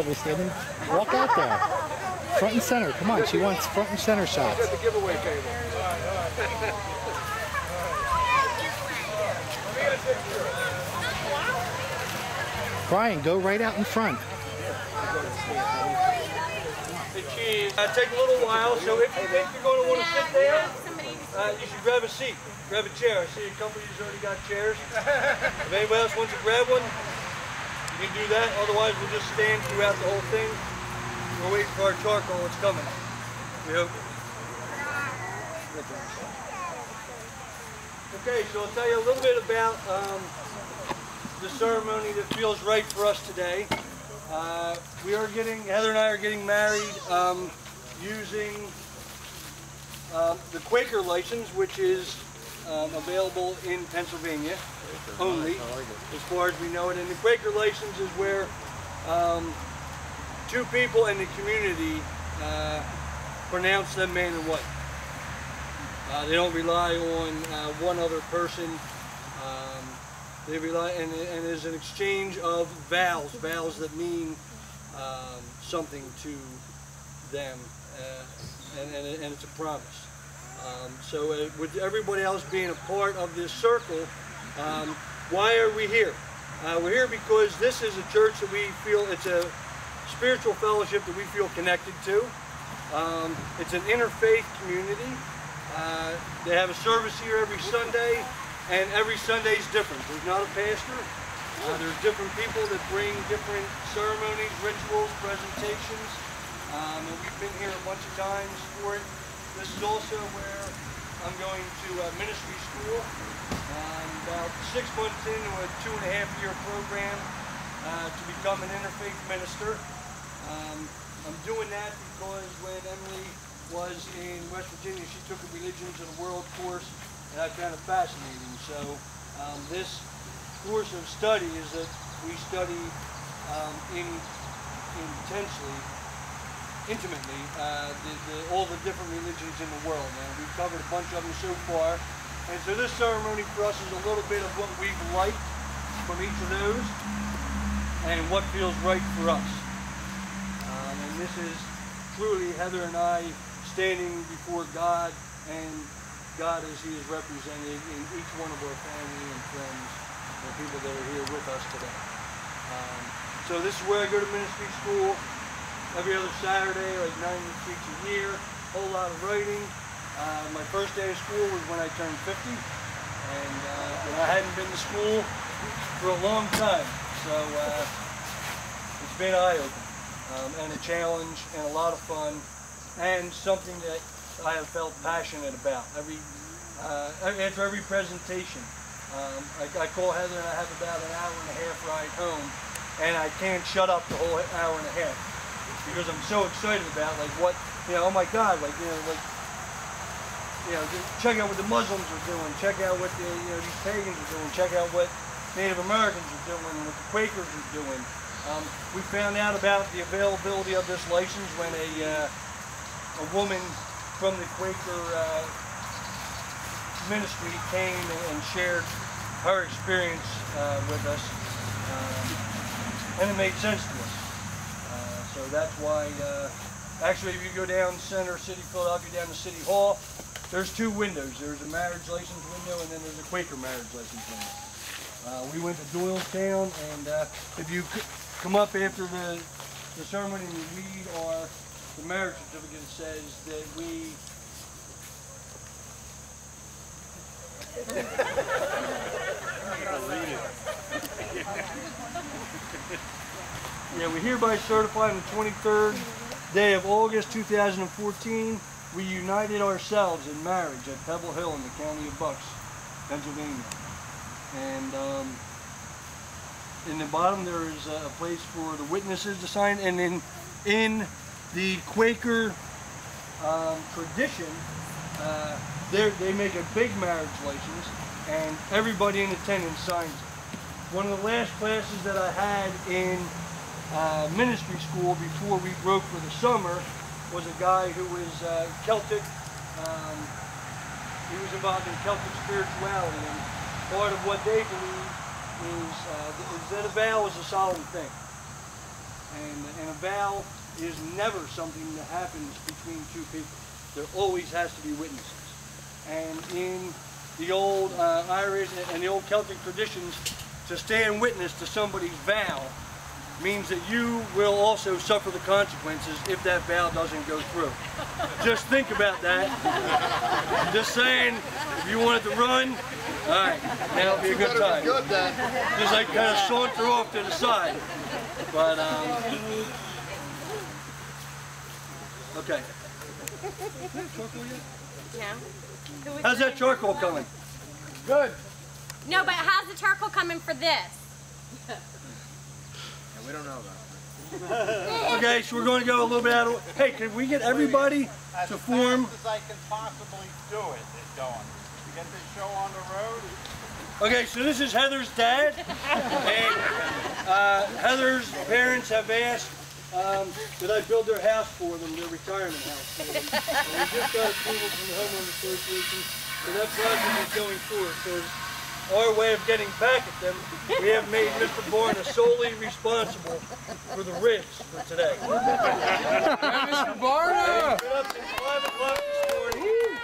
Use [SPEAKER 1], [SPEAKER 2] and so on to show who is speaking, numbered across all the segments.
[SPEAKER 1] ahead. Get a picture of her standing. Walk out there. Front and center. Come on. She wants front and center shots.
[SPEAKER 2] Get the giveaway table.
[SPEAKER 1] Brian, go right out in front.
[SPEAKER 3] Uh, take a little while, so if you think you're going to want to sit there, uh, you should grab a seat, grab a chair. I see a couple of you's already got chairs. if anybody else wants to grab one, can do that. Otherwise, we'll just stand throughout the whole thing. We're waiting for our charcoal. It's coming. We hope. Okay, so I'll tell you a little bit about um, the ceremony that feels right for us today. Uh, we are getting, Heather and I are getting married um, using um, the Quaker license, which is um, available in Pennsylvania only, as far as we know it. And the Quaker relations is where um, two people in the community uh, pronounce them man and wife. Uh, they don't rely on uh, one other person. Um, they rely, and, and an exchange of vows, vows that mean um, something to them, uh, and, and, and it's a promise. Um, so, uh, with everybody else being a part of this circle, um, why are we here? Uh, we're here because this is a church that we feel it's a spiritual fellowship that we feel connected to. Um, it's an interfaith community. Uh, they have a service here every Sunday, and every Sunday is different. There's not a pastor. Uh, there's different people that bring different ceremonies, rituals, presentations, um, and we've been here a bunch of times for it. This is also where I'm going to uh, ministry school. About six months into a two and a half year program uh, to become an interfaith minister. Um, I'm doing that because when Emily was in West Virginia, she took a Religions of the World course, and I found it fascinating. So um, this course of study is that we study um, in, intensely, intimately, uh, the, the, all the different religions in the world. And we've covered a bunch of them so far. And so this ceremony for us is a little bit of what we've liked from each of those and what feels right for us. Um, and this is truly Heather and I standing before God and God as He is represented in each one of our family and friends and people that are here with us today. Um, so this is where I go to ministry school every other Saturday, like 90 weeks a year. a Whole lot of writing. Uh, my first day of school was when I turned 50, and uh, and I hadn't been to school for a long time. So uh, it's been eye-opening um, and a challenge and a lot of fun and something that I have felt passionate about. Every uh, after every presentation, um, I, I call Heather and I have about an hour and a half ride home, and I can't shut up the whole hour and a half because I'm so excited about like what you know. Oh my God! Like you know, like you know, check out what the Muslims are doing. Check out what the you know these pagans are doing. Check out what Native Americans are doing what the Quakers are doing. Um, we found out about the availability of this license when a uh, a woman from the Quaker uh, ministry came and, and shared her experience uh, with us, um, and it made sense to us. Uh, so that's why, uh, actually, if you go down Center City, Philadelphia, down to City Hall, there's two windows. There's a marriage license window, and then there's a Quaker marriage license window. Uh, we went to Doylestown, and uh, if you come up after the, the ceremony and you read our the marriage certificate, says that we Yeah, we hereby certify on the 23rd day of August 2014, we united ourselves in marriage at Pebble Hill in the county of Bucks, Pennsylvania. And um, in the bottom there is a place for the witnesses to sign, and in in the Quaker um, tradition, uh, they they make a big marriage license, and everybody in attendance signs it. One of the last classes that I had in uh, ministry school before we broke for the summer was a guy who was uh, Celtic. Um, he was involved in Celtic spirituality, and part of what they believe is, uh, is that a vow is a solemn thing. And, and a vow is never something that happens between two people. There always has to be witnesses. And in the old uh, Irish and the old Celtic traditions, to stand witness to somebody's vow means that you will also suffer the consequences if that vow doesn't go through. Just think about that. Just saying, if you wanted to run, all right, now would be a good time. Just like kind of saunter off to the side. But, um, okay.
[SPEAKER 4] No. Who was
[SPEAKER 3] How's that charcoal coming?
[SPEAKER 2] Good.
[SPEAKER 4] No, but how's the charcoal coming for this?
[SPEAKER 2] We don't know about
[SPEAKER 3] Okay, so we're going to go a little bit out of. Hey, can we get everybody to form?
[SPEAKER 5] as I can possibly do it, is going. To get this show on the road,
[SPEAKER 3] Okay, so this is Heather's dad, and uh, Heather's parents have asked um, that I build their house for them, their retirement house. For them. And we just got approval from the homeowner association, so that project is going forward. So it's our way of getting back at them, we have made Mr. Barna solely responsible for the ribs for today.
[SPEAKER 2] Mr. Barna!
[SPEAKER 3] Been up since five o'clock this morning.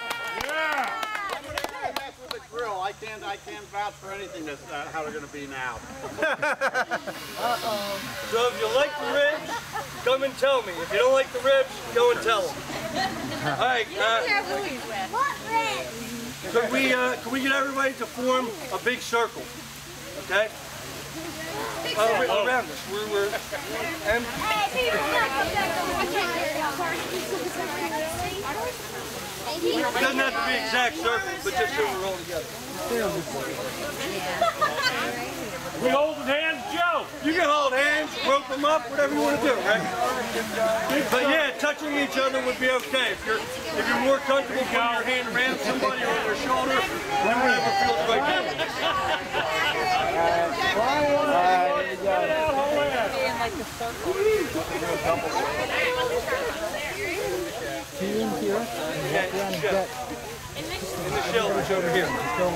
[SPEAKER 2] Yeah!
[SPEAKER 5] somebody can with the grill. I can't, I can't vouch for anything that's, uh, how they're gonna be now. Uh -oh.
[SPEAKER 3] So if you like the ribs, come and tell me. If you don't like the ribs, go and tell them. All right. Uh,
[SPEAKER 4] What red?
[SPEAKER 3] Could we uh, could we get everybody to form a big circle? Okay. Uh, around us. We're, we're and it doesn't have to be exact circles, but just so we're all together.
[SPEAKER 2] We holding hands, Joe!
[SPEAKER 3] You can hold hands, rope them up, whatever you want to do, right? But yeah, touching each other would be okay. If you're if you're more comfortable putting your hand around somebody or on their shoulder, do whatever feels right to you.
[SPEAKER 2] Get out, hold hands!
[SPEAKER 1] Here and here.
[SPEAKER 3] Yeah,
[SPEAKER 1] Around and get
[SPEAKER 3] In the shelters over here.
[SPEAKER 1] go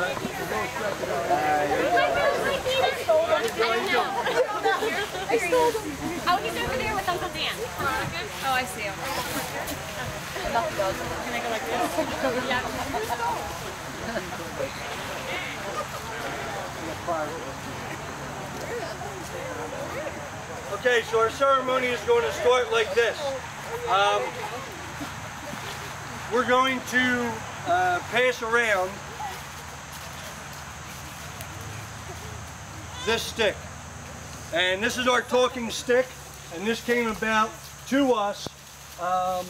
[SPEAKER 1] like hair by hair, three to four by four.
[SPEAKER 4] Oh, he's over there with Uncle Dan. Oh, I see him. Can I go like this? Yeah.
[SPEAKER 3] Okay, so our ceremony is going to start like this. Um, we're going to uh, pass around this stick. And this is our talking stick, and this came about to us um,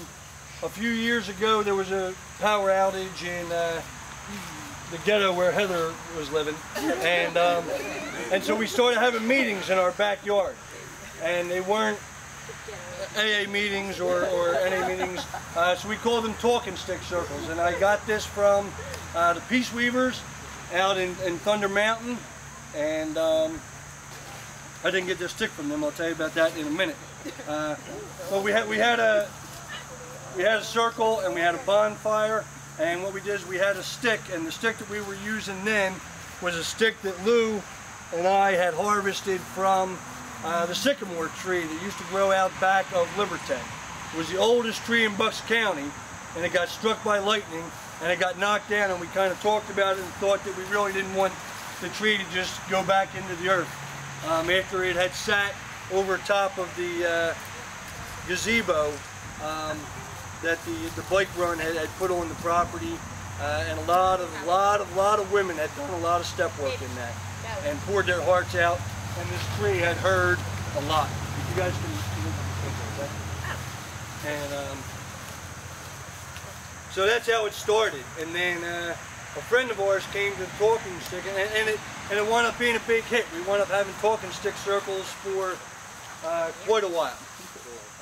[SPEAKER 3] a few years ago. There was a power outage in uh, the ghetto where Heather was living, and um, and so we started having meetings in our backyard, and they weren't AA meetings or, or NA meetings, uh, so we called them talking stick circles. And I got this from uh, the Peace Weavers out in, in Thunder Mountain, and um, I didn't get this stick from them. I'll tell you about that in a minute. Uh, but we had we had a we had a circle and we had a bonfire, and what we did is we had a stick, and the stick that we were using then was a stick that Lou and I had harvested from uh, the sycamore tree that used to grow out back of Liberty. It was the oldest tree in Bucks County, and it got struck by lightning, and it got knocked down, and we kind of talked about it and thought that we really didn't want the tree to just go back into the earth. Um, after it had sat over top of the uh, gazebo um, that the, the bike run had, had put on the property, uh, and a lot of, a lot of, lot of women had done a lot of step work in that, and poured their hearts out, and this tree had heard a lot. You guys can, you can and um, so that's how it started. And then uh, a friend of ours came to the talking stick, and, and it and it wound up being a big hit. We wound up having talking stick circles for uh, quite a while.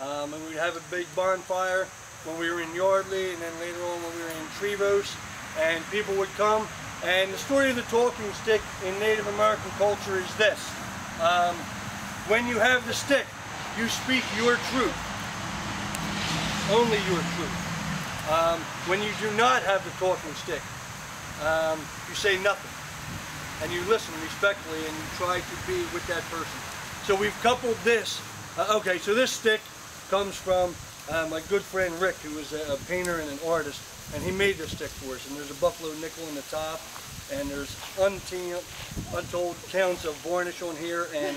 [SPEAKER 3] Um, and we'd have a big bonfire when we were in Yardley and then later on when we were in Trevose. And people would come. And the story of the talking stick in Native American culture is this. Um, when you have the stick, you speak your truth. Only your truth. Um, when you do not have the talking stick, um, you say nothing. And you listen respectfully and you try to be with that person. So we've coupled this. Uh, okay, so this stick comes from uh, my good friend Rick, who is a, a painter and an artist, and he made this stick for us. And there's a buffalo nickel in the top, and there's untold, counts of varnish on here, and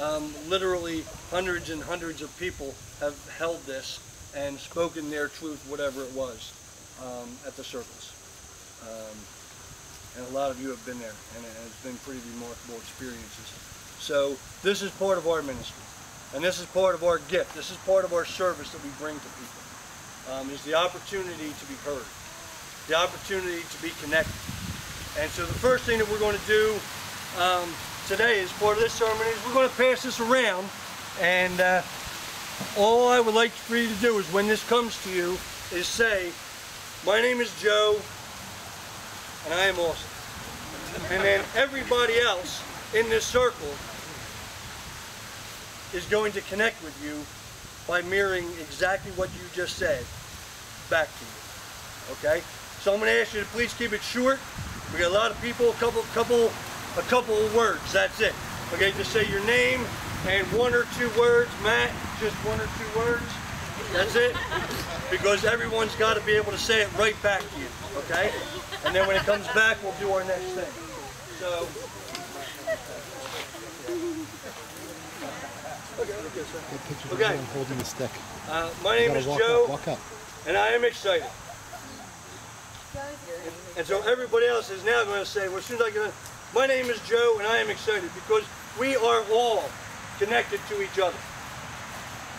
[SPEAKER 3] um, literally hundreds and hundreds of people have held this and spoken their truth, whatever it was, um, at the circles. Um, and a lot of you have been there, and it has been pretty remarkable experiences. So this is part of our ministry, and this is part of our gift. This is part of our service that we bring to people. Um, is the opportunity to be heard, the opportunity to be connected. And so the first thing that we're going to do um, today as part of this ceremony is we're going to pass this around, and uh, all I would like for you to do is when this comes to you is say, my name is Joe, and I am awesome. And then everybody else in this circle is going to connect with you by mirroring exactly what you just said back to you. Okay? So I'm going to ask you to please keep it short. We got a lot of people, a couple, couple, a couple of words. That's it. Okay, just say your name and one or two words. Matt, just one or two words. That's it. Because everyone's got to be able to say it right back to you. Okay? And then when it comes back, we'll do our next thing. So. Okay.
[SPEAKER 1] of you holding the stick.
[SPEAKER 3] Uh, my name is
[SPEAKER 1] walk
[SPEAKER 3] Joe,
[SPEAKER 1] up, walk up.
[SPEAKER 3] and I am excited. And so everybody else is now going to say, well, soon as I get in, my name is Joe, and I am excited because we are all connected to each other.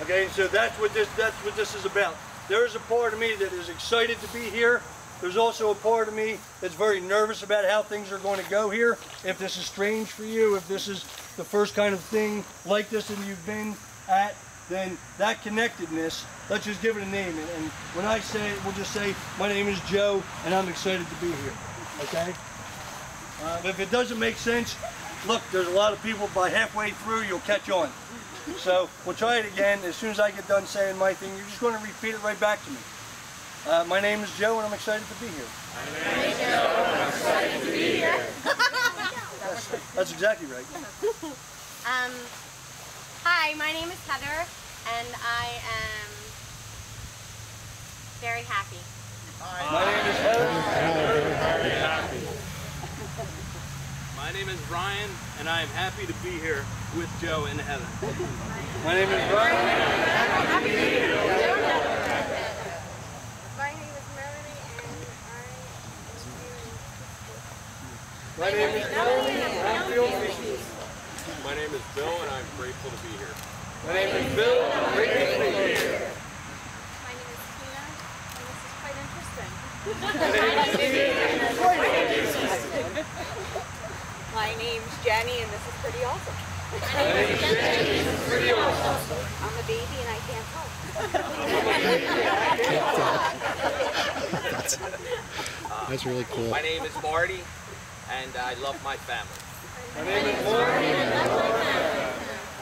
[SPEAKER 3] Okay, and so that's what this that's what this is about. There is a part of me that is excited to be here. There's also a part of me that's very nervous about how things are going to go here. If this is strange for you, if this is the first kind of thing like this that you've been at, then that connectedness, let's just give it a name. And, and when I say it, we'll just say, my name is Joe, and I'm excited to be here. Okay? Uh, if it doesn't make sense, look, there's a lot of people by halfway through, you'll catch on. So we'll try it again. As soon as I get done saying my thing, you're just going to repeat it right back to me. Uh, my name is Joe, and I'm excited to be here. My name is Joe, and I'm excited to be here. that's, that's exactly right.
[SPEAKER 6] Um, hi, my name is Heather, and I am very happy.
[SPEAKER 3] Hi, My name is Heather. Very happy.
[SPEAKER 2] My name is Ryan, and I am happy to be here with Joe and Heather.
[SPEAKER 3] My name is Brian.
[SPEAKER 6] My name is Melanie, and
[SPEAKER 3] My name is Melanie. and I'm Bill.
[SPEAKER 7] My name is Bill, and I'm grateful to be here.
[SPEAKER 3] My name is Bill. and I'm grateful to be here.
[SPEAKER 4] My name is Tina, and this is quite interesting.
[SPEAKER 8] My name's Jenny, and this is pretty awesome.
[SPEAKER 3] Pretty awesome.
[SPEAKER 8] I'm a baby, and I can't talk.
[SPEAKER 1] That's, that's really cool.
[SPEAKER 7] My name is Marty, and I love my family.
[SPEAKER 3] My name is Lauren.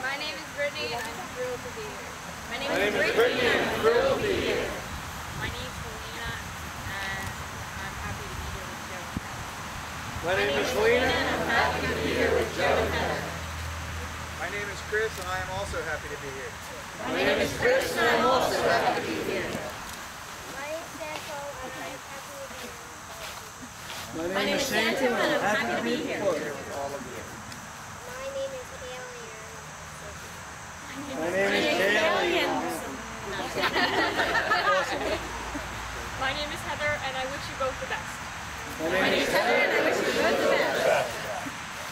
[SPEAKER 4] My name is Brittany, and I'm thrilled to be here. My name,
[SPEAKER 3] My name is Brittany. and I'm thrilled to be here.
[SPEAKER 4] My name is Helena, and I'm happy to be here with Joe.
[SPEAKER 3] My name is Selena.
[SPEAKER 5] My name is Chris, and I am also happy to be here. with Joe.
[SPEAKER 3] My name is Chris, and I'm also happy to be here.
[SPEAKER 6] My name is Sancho, and I'm also happy to be here.
[SPEAKER 3] My name is Santa, and I'm happy to be here.
[SPEAKER 6] My name is Haley, and
[SPEAKER 3] My name is Kaylee.
[SPEAKER 4] My name is Heather, and I wish you both the best.
[SPEAKER 3] My name is Heather, and I wish you both the best.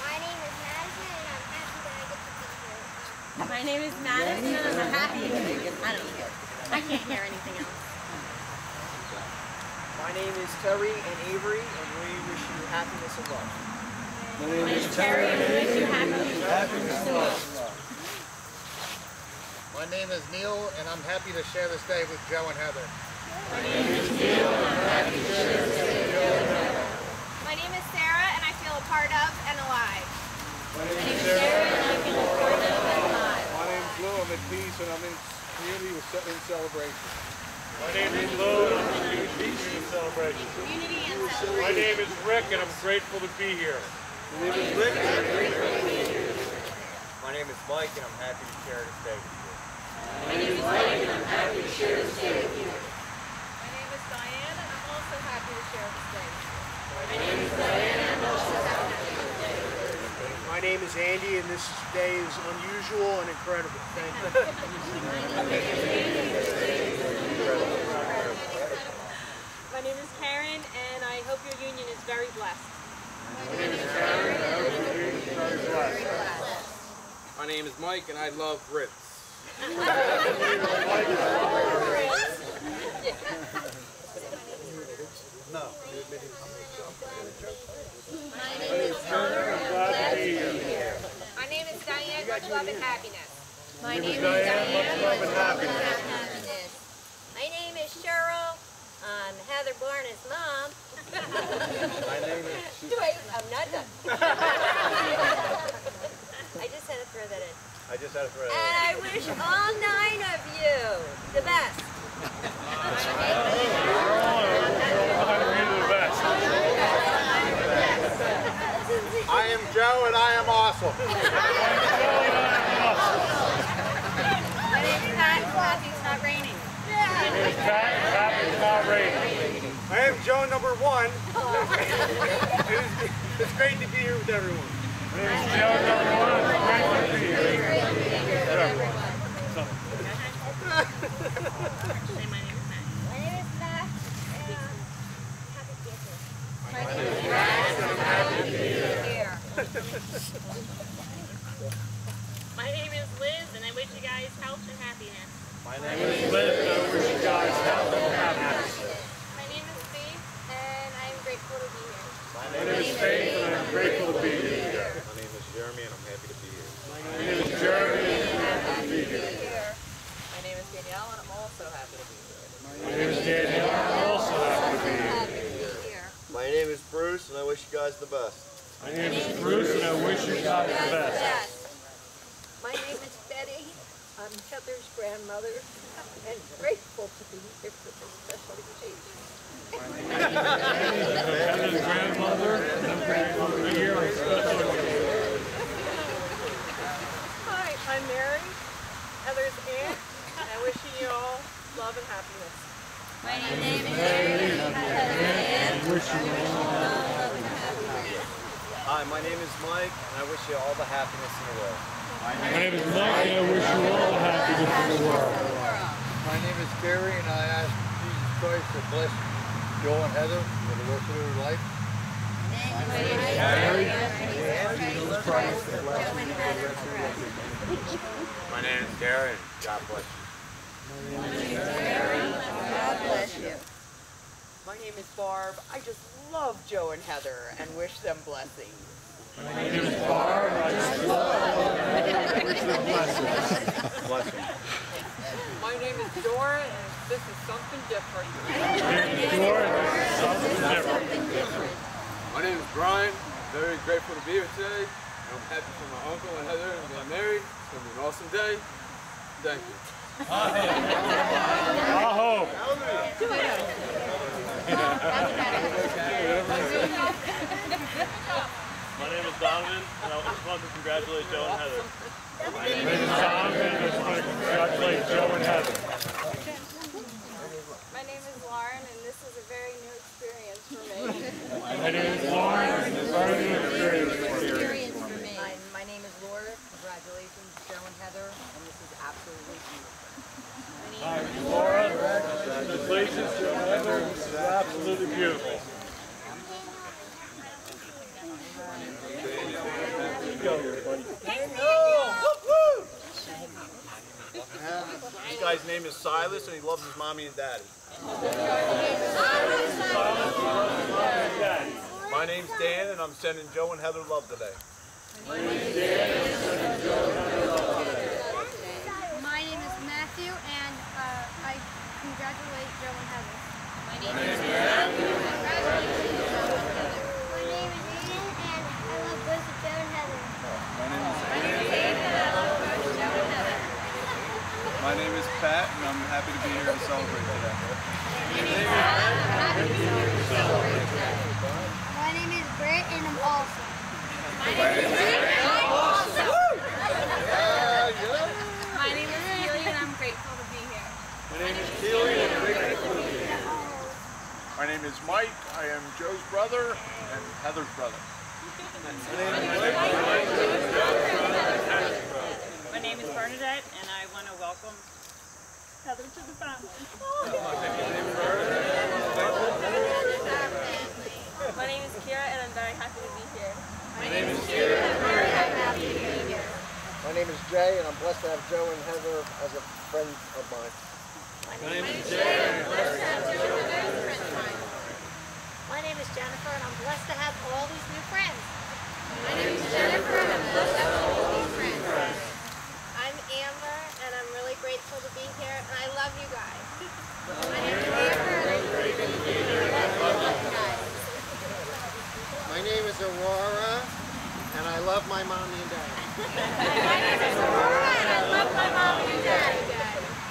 [SPEAKER 6] my name is Madison, and I'm happy that I get to be here.
[SPEAKER 4] My name is Madison, and I'm happy to be here. I don't hear. I can't hear anything else.
[SPEAKER 9] My name is Terry and Avery, and we wish you happiness and love.
[SPEAKER 3] My name is Terry, and I wish you happiness and love.
[SPEAKER 7] My
[SPEAKER 10] name is Neil, and I'm happy to share this day with Joe and Heather.
[SPEAKER 3] My name is Neil, and I'm happy to share this day with Joe and Heather.
[SPEAKER 4] My name is Sarah, and I feel a part of and alive.
[SPEAKER 2] My name
[SPEAKER 4] is
[SPEAKER 2] Sarah. I feel a part of and alive.
[SPEAKER 5] My name is
[SPEAKER 2] Lou. I'm at peace and I'm in community with in celebration. My name is Lou. and I'm in community in celebration.
[SPEAKER 4] Unity and celebration.
[SPEAKER 2] My name is Rick and I'm grateful to be here. My name is Rick. Grateful to be here.
[SPEAKER 7] My name is Mike and I'm happy to share this day with you.
[SPEAKER 11] My name is
[SPEAKER 3] Megan, and I'm happy to share this day with you. My
[SPEAKER 8] name is
[SPEAKER 11] Diane, and I'm also happy to share this day.
[SPEAKER 12] My name is
[SPEAKER 8] Diane, and I'm also happy to share this day with you.
[SPEAKER 12] My name is Andy, and this day is unusual and incredible. Thank you.
[SPEAKER 11] My name is Karen, and I hope your union is very blessed.
[SPEAKER 7] My name is Mike and I love
[SPEAKER 4] My name is Diane, much love and happiness.
[SPEAKER 11] My name is Diane, much love and happiness. My name is Cheryl. I'm Heather Barnes' mom.
[SPEAKER 7] My name is
[SPEAKER 11] Wait, I'm not done. I just had to throw that in.
[SPEAKER 7] I just had a friend.
[SPEAKER 11] And I wish all nine of you the best.
[SPEAKER 12] I am Joe, and I am awesome.
[SPEAKER 4] My name is Pat, happy it's not raining.
[SPEAKER 12] I am Joe number one. It is- it's great to be here with everyone.
[SPEAKER 4] My name is Matt.
[SPEAKER 11] My name is Matt. and happy to be here.
[SPEAKER 10] My name is Liz, and I wish you guys health and happiness.
[SPEAKER 4] My name is Steve, and I'm grateful to be here.
[SPEAKER 7] My name is Jeremy and I'm happy to be here.
[SPEAKER 9] My name is Danielle, and I'm also happy to be here.
[SPEAKER 7] My name is Bruce and I wish you guys the best.
[SPEAKER 2] My name is Bruce and I wish you guys the best.
[SPEAKER 11] My name is Betty. I'm Heather's grandmother and grateful to be here for this special occasion.
[SPEAKER 2] Heather's grandmother, and I'm grateful to be here on a special occasion.
[SPEAKER 9] Hi, I'm Mary, Heather's aunt, and I'm wishing you all love and happiness.
[SPEAKER 4] My name is Mary.
[SPEAKER 7] Hi, my name is Mike and I wish you all the happiness in the world.
[SPEAKER 2] My name is Mike and I wish you all the happiness in the world.
[SPEAKER 3] My name is Gary, and I ask Jesus Christ to bless Joe and Heather for the rest of their life.
[SPEAKER 7] My name is Darren. God bless you.
[SPEAKER 11] Gary, God bless you.
[SPEAKER 9] My name is Barb. I just love Joe and Heather and wish them blessings.
[SPEAKER 7] Bless you.
[SPEAKER 9] My name is Dora, and this is something different. Dora, Something different different.
[SPEAKER 7] My name is Brian. I'm Very grateful to be here today. And I'm happy for my uncle and Heather to get married. It's going to be an awesome day. Thank you.
[SPEAKER 2] Aho.
[SPEAKER 13] My name is Donovan, and I just want to congratulate Joe and Heather.
[SPEAKER 2] My name is Donovan, and I just want to congratulate Joe and Heather.
[SPEAKER 4] My name is Lauren, and this is a very new experience for me.
[SPEAKER 2] My name is Lauren, and it's very new experience for you.
[SPEAKER 9] My, my name is Laura. Congratulations, Joe and Heather, and this is absolutely beautiful.
[SPEAKER 2] Hi, Laura, congratulations, Joe and Heather, this is absolutely beautiful.
[SPEAKER 12] This guy's name is Silas, and he loves his mommy and daddy. My name's Dan, and I'm sending Joe and Heather love today.
[SPEAKER 4] My name is Matthew, and uh, I
[SPEAKER 14] congratulate Joe and Heather.
[SPEAKER 4] My name is Matthew. Congratulations, Joe and Heather.
[SPEAKER 14] My name is Aiden, and I love both of Joe and Heather.
[SPEAKER 7] My name is
[SPEAKER 4] My name is Aiden, and I love both Joe and Heather.
[SPEAKER 7] My name is Pat, and I'm happy to be here to celebrate today.
[SPEAKER 14] My name is Britt, and I'm awesome.
[SPEAKER 4] My name is I'm awesome. My name is Keely, and I'm grateful to be here.
[SPEAKER 2] My name is Keely. and I'm grateful to be here. My name is Mike. I am Joe's brother and Heather's brother.
[SPEAKER 15] My name is Bernadette, and I want to welcome Heather to the family.
[SPEAKER 4] My name is Kira, and I'm very happy to be here.
[SPEAKER 15] My name is Kira, and I'm very
[SPEAKER 4] happy to be here.
[SPEAKER 16] My name is Jay, and I'm blessed to have Joe and Heather as a friend of mine.
[SPEAKER 4] My name is Jay, and I'm blessed to have Joe and Heather as friends of mine.
[SPEAKER 8] My name is Jennifer, and I'm blessed to have all these new friends.
[SPEAKER 4] My name is Jennifer, and I'm blessed to have all these friends.
[SPEAKER 6] I'm Amber, and I'm really grateful to be here, and I love you guys.
[SPEAKER 4] My name is Amber, and I'm grateful to be here, and I love you guys.
[SPEAKER 16] My name is Aurora, and I love my mommy and daddy.
[SPEAKER 4] My name is Aurora, and I love my mom and dad.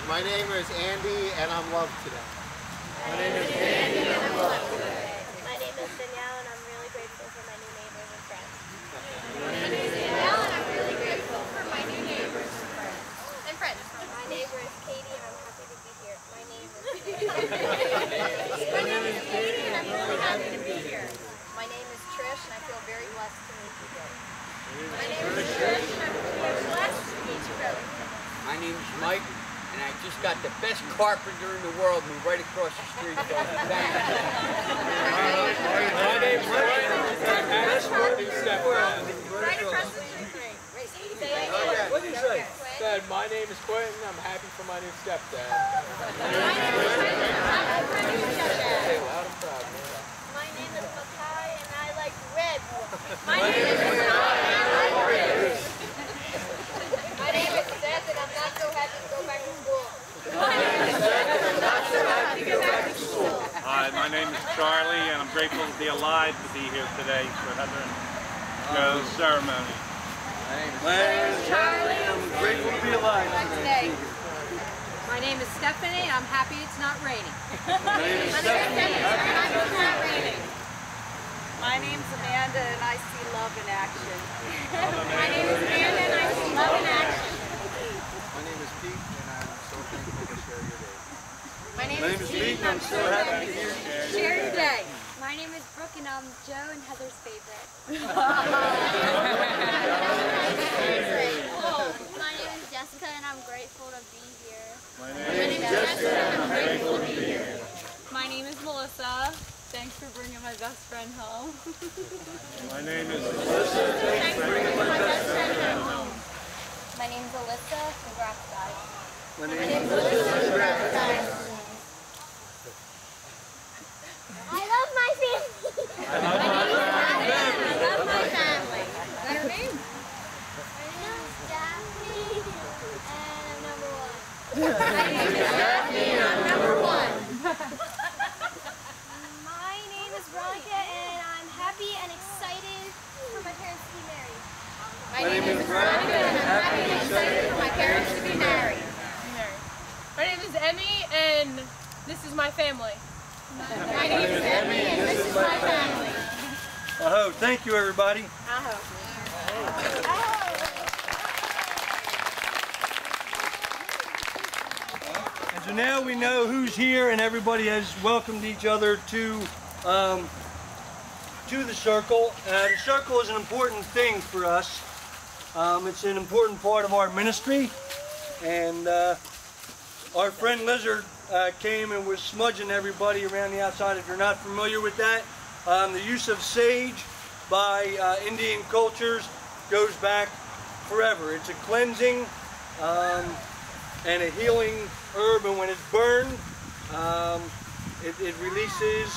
[SPEAKER 16] My name is Andy, and I'm loved today.
[SPEAKER 4] My name is Andy, and I'm loved today.
[SPEAKER 6] My name is Danielle, and I'm really grateful for my new neighbors and friends.
[SPEAKER 4] My name is Danielle, and I'm really grateful for my new neighbors and friends. And friends.
[SPEAKER 6] My neighbor is Katie, and I'm happy to be here. My name is
[SPEAKER 4] My name is Katie, and I'm really happy to be here.
[SPEAKER 9] My name is Trish, and I feel very blessed to meet you both.
[SPEAKER 4] My name is Trish, and I'm really blessed to meet you both.
[SPEAKER 17] My name is Mike, and I just got the best carpenter in the world moved right across the street from me. Thank you.
[SPEAKER 7] My name's Ryan, and I'm happy for my.
[SPEAKER 4] Right across the street. Say it.
[SPEAKER 7] What did you say? Dad, my name is Quentin. I'm happy for my new stepdad. Hey, loud and proud, man.
[SPEAKER 6] My name is and I like red.
[SPEAKER 4] My name is Makai, and I like red.
[SPEAKER 6] My name is Seth, and I'm not so happy to go back to school.
[SPEAKER 4] My name is Seth, and I'm not so happy to go back to school.
[SPEAKER 18] Hi, my name is Charlie, and I'm grateful to be alive to be here today for Heather and Joe's ceremony.
[SPEAKER 3] My name is Charlie. I'm grateful to be alive today.
[SPEAKER 19] My name is Stephanie, I'm happy it's not raining.
[SPEAKER 3] My name is Stephanie. Happy
[SPEAKER 19] it's not raining.
[SPEAKER 15] My name's Amanda, and I see love in action.
[SPEAKER 4] My name is Amanda, and I see love in action.
[SPEAKER 16] My name is Pete, and I'm so thankful to share your day.
[SPEAKER 19] My name,
[SPEAKER 3] My name is Pete, and I'm so happy to.
[SPEAKER 19] Share your day.
[SPEAKER 14] My name is Brooke, and I'm Joe and Heather's favorite. My name is Jessica, and I'm grateful to be here.
[SPEAKER 3] My name is Jessica, and I'm grateful to be here.
[SPEAKER 4] My name is Melissa. Thanks for bringing my best friend home.
[SPEAKER 18] My name is Melissa. Thanks for bringing my best friend home.
[SPEAKER 14] My name is Alyssa. Congrats, guys.
[SPEAKER 3] My name is Alyssa.
[SPEAKER 14] I love my family.
[SPEAKER 3] I love my family.
[SPEAKER 14] I love my family. Is that her name? My name is Daphne, and I'm number one.
[SPEAKER 4] My name is Daphne, and I'm number one.
[SPEAKER 14] My name is Veronica, and I'm happy and excited for my parents to be married.
[SPEAKER 4] My name is Veronica, and I'm happy and excited for my parents to be married.
[SPEAKER 20] My name is Emmy, and this is my family.
[SPEAKER 4] My name is Emmy, and this is my family.
[SPEAKER 3] Oh, thank you, everybody. And so now we know who's here, and everybody has welcomed each other to um, to the circle. Uh, the circle is an important thing for us. Um, it's an important part of our ministry, and uh, our friend Lizard uh, came and was smudging everybody around the outside. If you're not familiar with that, um, the use of sage by uh, Indian cultures goes back forever. It's a cleansing um, and a healing herb, and when it's burned, um, it, it releases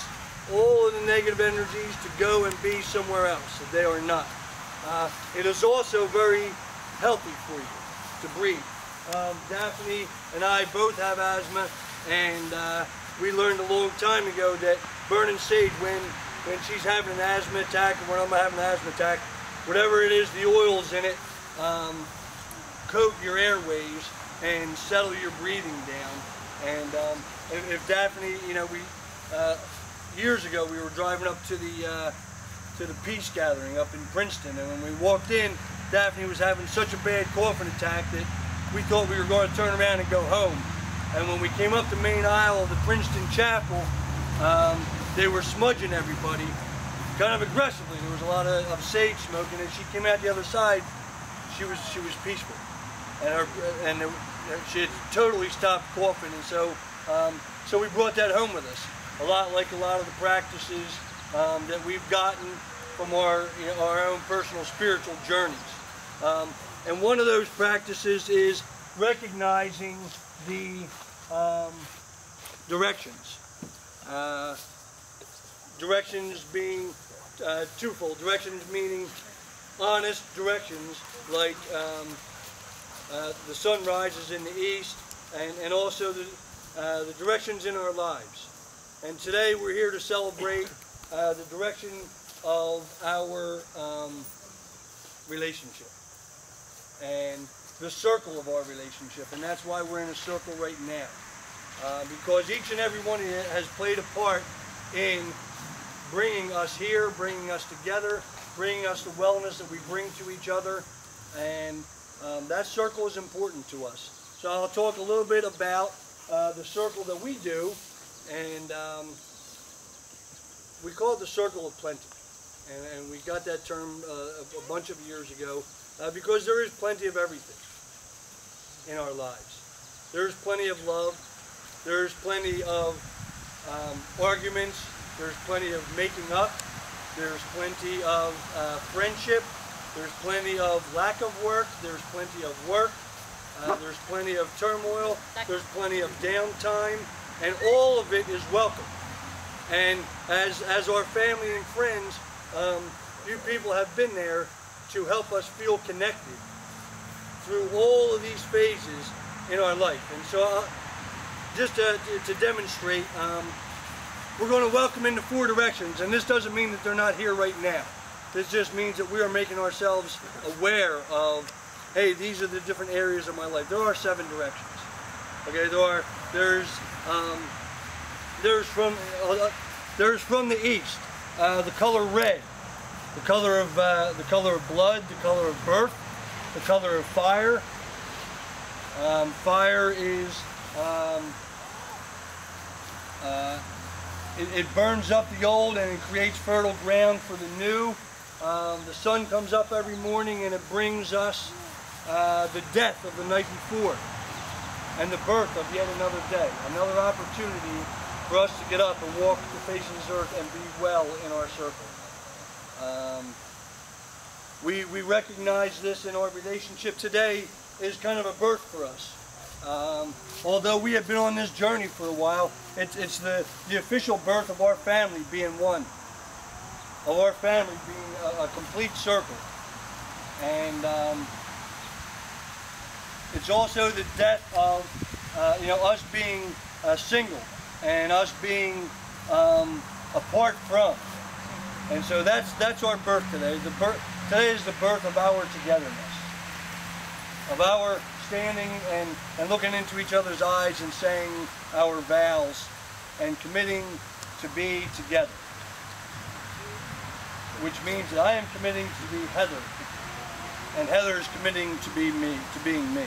[SPEAKER 3] all of the negative energies to go and be somewhere else that they are not. Uh, it is also very healthy for you to breathe. Um, Daphne and I both have asthma, And uh, we learned a long time ago that burning sage, when, when she's having an asthma attack or when I'm having an asthma attack, whatever it is, the oils in it, um, coat your airways and settle your breathing down. And um, if, if Daphne, you know, we uh, years ago we were driving up to the uh, to the peace gathering up in Princeton, and when we walked in, Daphne was having such a bad coughing attack that we thought we were going to turn around and go home. And when we came up the main aisle of the Princeton Chapel, um, they were smudging everybody kind of aggressively. There was a lot of, of sage smoking, and she came out the other side. She was she was peaceful, and her and she had totally stopped coughing, and so um, so we brought that home with us. A lot like a lot of the practices um, that we've gotten from our you know, our own personal spiritual journeys. Um, and one of those practices is recognizing the um, directions. Uh, directions being uh, twofold. Directions meaning honest directions, like um, uh, the sun rises in the east, and, and also the, uh, the directions in our lives. And today we're here to celebrate uh, the direction of our um, relationship and the circle of our relationship. And that's why we're in a circle right now. Uh, because each and every one of you has played a part in bringing us here, bringing us together, bringing us the wellness that we bring to each other. And um, that circle is important to us. So I'll talk a little bit about uh, the circle that we do. And um, we call it the circle of plenty. And, and we got that term uh, a, bunch of years ago uh, because there is plenty of everything in our lives. There's plenty of love. There's plenty of um, arguments. There's plenty of making up. There's plenty of uh, friendship. There's plenty of lack of work. There's plenty of work. Uh, there's plenty of turmoil. There's plenty of downtime. And all of it is welcome. And as, as our family and friends, um, you people have been there to help us feel connected through all of these phases in our life. And so uh, just to, to, to demonstrate, um, we're going to welcome in the four directions. And this doesn't mean that they're not here right now. This just means that we are making ourselves aware of, hey, these are the different areas of my life. There are seven directions. Okay, there are, there's, um, there's from, uh, there's from the east, uh, the color red, the color of, uh, the color of blood, the color of birth, the color of fire. Um, fire is, um, uh, it, it, burns up the old and it creates fertile ground for the new. Um, the sun comes up every morning and it brings us uh, the death of the night before and the birth of yet another day, another opportunity for us to get up and walk the face of this earth and be well in our circle. Um, we, we recognize this in our relationship today is kind of a birth for us. Um, although we have been on this journey for a while, it's, it's the, the official birth of our family being one, our family being a, a complete circle. And um, it's also the death of, uh, you know, us being uh, single and us being um, apart from. And so that's that's our birth today. The birth today is the birth of our togetherness, of our standing and, and looking into each other's eyes and saying our vows and committing to be together. Which means that I am committing to be Heather, and Heather is committing to be me, to being me.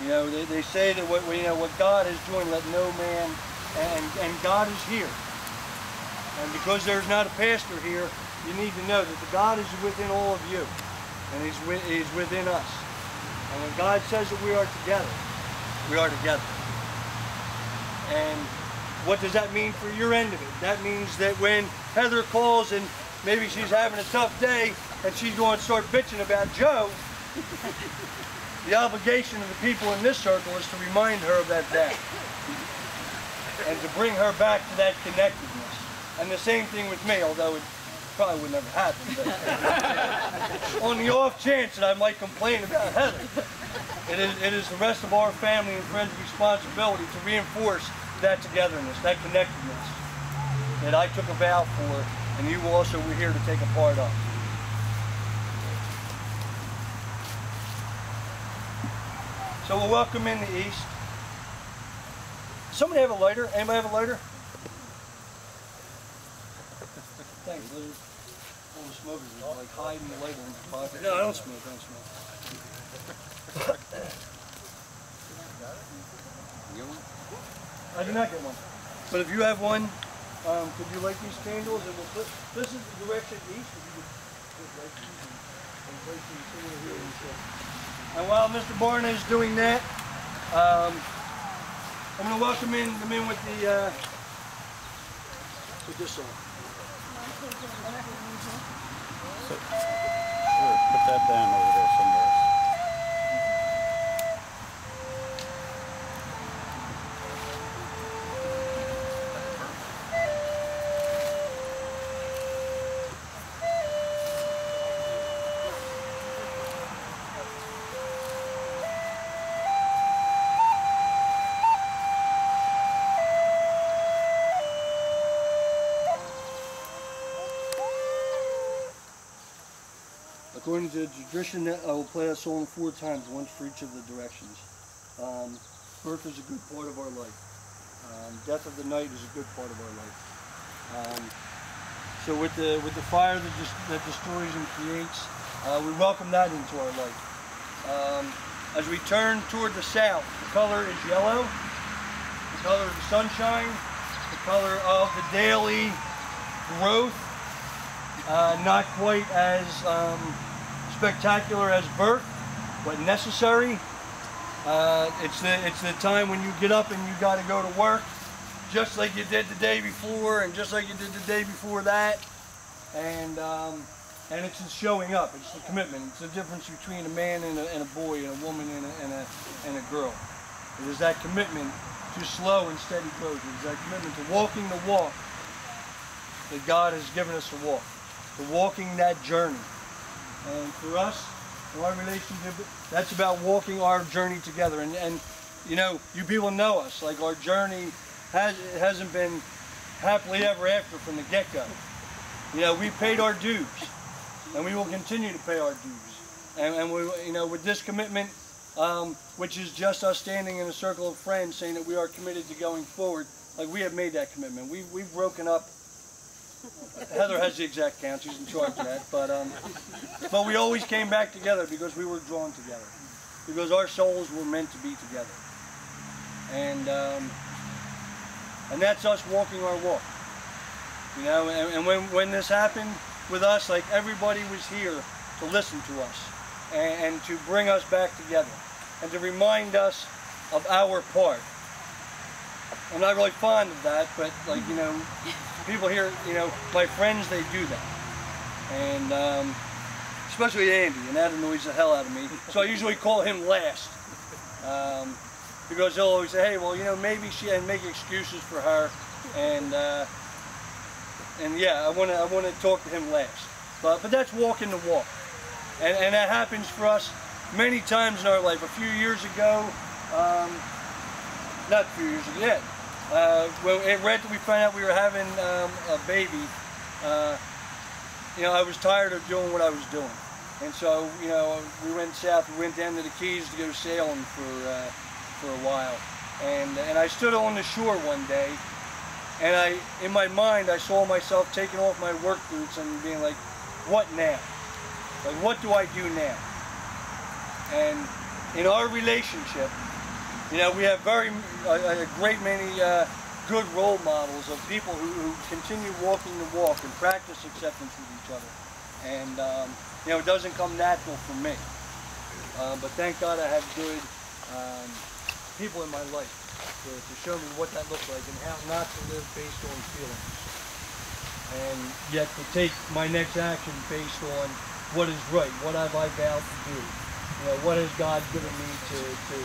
[SPEAKER 3] You know, they, they say that what you know what God has joined, let no man, and and God is here. And because there's not a pastor here, you need to know that the God is within all of you, and He's with, He's within us. And when God says that we are together, we are together. And what does that mean for your end of it? That means that when Heather calls and maybe she's having a tough day and she's going to start bitching about Joe, the obligation of the people in this circle is to remind her of that and to bring her back to that connectedness. And the same thing with me, although it probably would never happen. on the off chance that I might complain about Heather, it is, it is the rest of our family and friends' responsibility to reinforce that togetherness, that connectedness that I took a vow for, and you also were here to take a part of. So we'll welcome in the East. Somebody have a lighter? Anybody have a lighter? Thanks, Liz. All the smokers are like hiding the lighter in their pocket. No, I don't smoke. I don't smoke. I do not get one. But if you have one, um, could you light these candles and we'll put, this is the direction east. If you could put light these and, and place them somewhere here and stuff. And while Mr. Barna is doing that, um, I'm going to welcome in the men with the uh, with this song.
[SPEAKER 18] Put that down over there
[SPEAKER 3] According to tradition, I will play that song four times, once for each of the directions. Um, birth is a good part of our life. Um, death of the night is a good part of our life. Um, so with the with the fire that, that destroys and creates, uh, we welcome that into our life. Um, as we turn toward the south, the color is yellow, the color of the sunshine, the color of the daily growth, uh, not quite as um, spectacular as birth, but necessary. Uh, it's the it's the time when you get up and you got to go to work, just like you did the day before, and just like you did the day before that, and um, and it's the showing up. It's the commitment. It's the difference between a man and a, and a boy, and a woman and a, and a and a girl. It is that commitment to slow and steady growth. It is that commitment to walking the walk that God has given us to walk, to walking that journey. And for us, our relationship, that's about walking our journey together. And, and you know, you people know us. Like our journey has, hasn't been happily ever after from the get-go. You know, we paid our dues, and we will continue to pay our dues. And, and we, you know, with this commitment, um, which is just us standing in a circle of friends saying that we are committed to going forward, like we have made that commitment. We, we've broken up Heather has the exact count. She's in charge of that. But um, but we always came back together because we were drawn together, because our souls were meant to be together. And um, and that's us walking our walk. You know, and, and, when when this happened with us, like everybody was here to listen to us and, and to bring us back together and to remind us of our part. I'm not really fond of that, but like you know, people here, you know, my friends, they do that, and um, especially Andy, and that annoys the hell out of me. So I usually call him last, um, because he'll always say, hey, well, you know, maybe she and make excuses for her, and uh, and yeah, I want to I want to talk to him last, but but that's walking the walk, and and that happens for us many times in our life. A few years ago. Um, not a few years ago, yeah, uh, well, right we found out we were having um, a baby, uh, you know, I was tired of doing what I was doing. And so, you know, we went south, we went down to the Keys to go sailing for, uh, for a while. And, and I stood on the shore one day, and I, in my mind, I saw myself taking off my work boots and being like, what now? Like, what do I do now? And in our relationship, you know, we have very a, a great many uh, good role models of people who, who, continue walking the walk and practice acceptance with each other. And um, you know, it doesn't come natural for me. Uh, but thank God I have good um, people in my life to, to, show me what that looks like and how not to live based on feelings. And yet to take my next action based on what is right, what have I vowed to do. You know, what has God given me to, to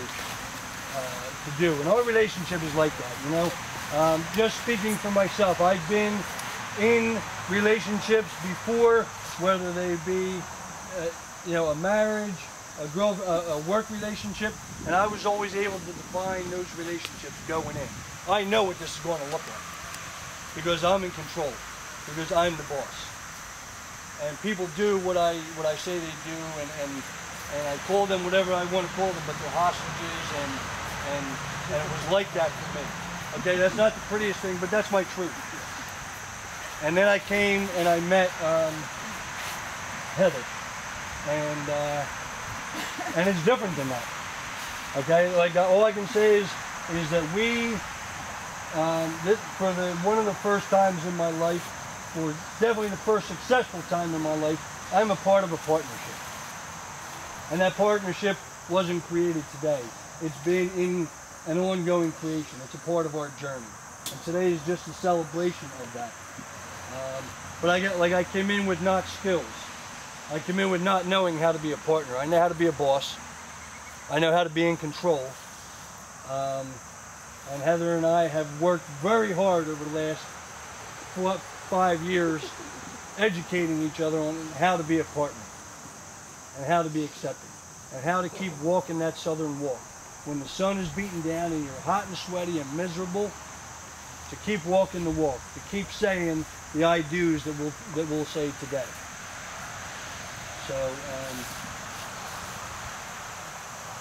[SPEAKER 3] uh, to do. And our relationship is like that, you know. Um, just speaking for myself, I've been in relationships before, whether they be, uh, you know, a marriage a, girl, a, a work relationship, and I was always able to define those relationships going in. I know what this is going to look like because I'm in control, because I'm the boss. And people do what I what I say they do, and, and, and I call them whatever I want to call them, but they're hostages, and, and, and it was like that for me. Okay, that's not the prettiest thing, but that's my truth. And then I came and I met um, Heather, and uh, and it's different than that. Okay, like all I can say is is that we um, this, for the one of the first times in my life, for definitely the first successful time in my life, I'm a part of a partnership, and that partnership wasn't created today. It's been in an ongoing creation. It's a part of our journey, and today is just a celebration of that. Um, but I get like I came in with not skills. I came in with not knowing how to be a partner. I know how to be a boss. I know how to be in control. Um, and Heather and I have worked very hard over the last four, five years educating each other on how to be a partner and how to be accepted and how to keep walking that southern walk. When the sun is beating down and you're hot and sweaty and miserable, to keep walking the walk, to keep saying the I do's that we'll, that we'll say today. So, um,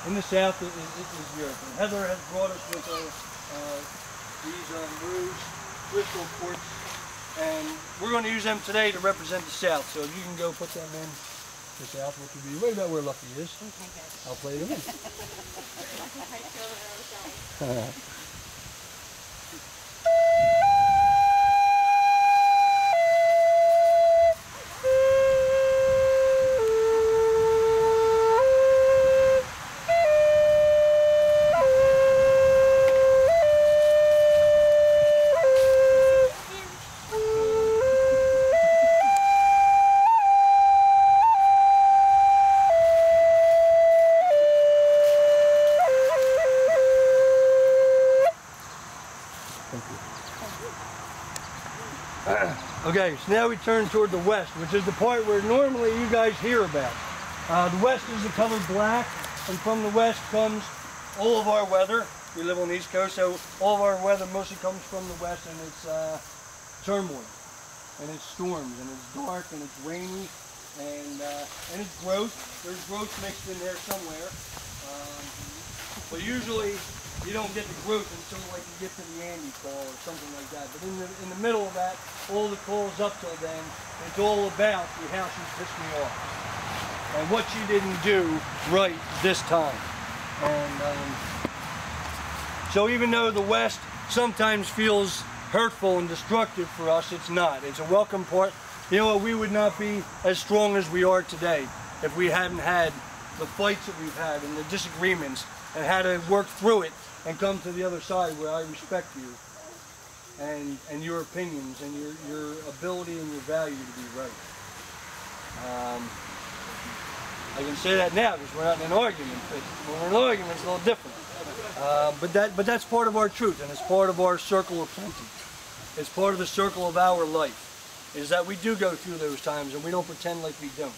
[SPEAKER 3] in the south is, is, is Europe. And Heather has brought us with her uh, these um, Rouge crystal quartz, and we're going to use them today to represent the south. So if you can go put them in south, which would be right about where Lucky is, I'll play them in. Okay, so now we turn toward the west, which is the part where normally you guys hear about. Uh, the west is the color black, and from the west comes all of our weather. We live on the east coast, so all of our weather mostly comes from the west, and it's uh, turmoil, and it's storms, and it's dark, and it's rainy, and uh, and it's growth. There's growth mixed in there somewhere, um, but usually you don't get the growth until like you get to the Andy call or something like that. But in the in the middle of that, all the calls up till then, it's all about the how she pissed me off and what she didn't do right this time. And um, so even though the West sometimes feels hurtful and destructive for us, it's not. It's a welcome part. You know what? We would not be as strong as we are today if we hadn't had the fights that we've had and the disagreements and had to work through it and come to the other side where I respect you and and your opinions and your your ability and your value to be right. Um, I can say that now because we're not in an argument, but when we're in an argument, it's a little different. Uh, but that but that's part of our truth and it's part of our circle of plenty. It's part of the circle of our life. Is that we do go through those times and we don't pretend like we don't.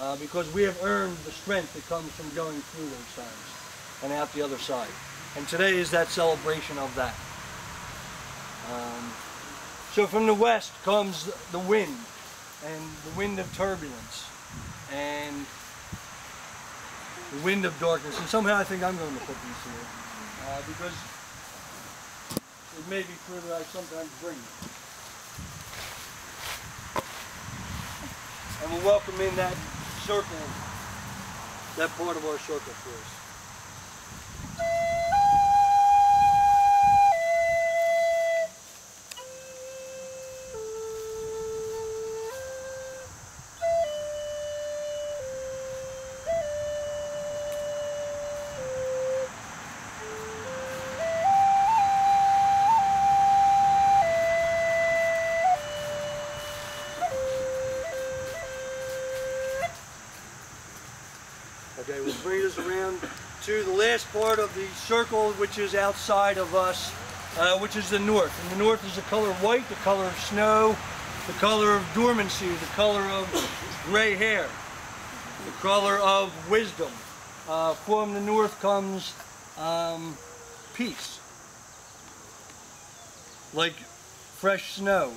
[SPEAKER 3] Uh, because we have earned the strength that comes from going through those times and out the other side. And today is that celebration of that. Um, so from the west comes the wind, and the wind of turbulence, and the wind of darkness. And somehow I think I'm going to put these here, uh, because it may be true that I sometimes bring them. And we'll welcome in that circle, that part of our circle for us. To the last part of the circle, which is outside of us, uh, which is the north. And the north is the color white, the color of snow, the color of dormancy, the color of gray hair. the color of wisdom. Uh, from the north comes um, peace. Like fresh snow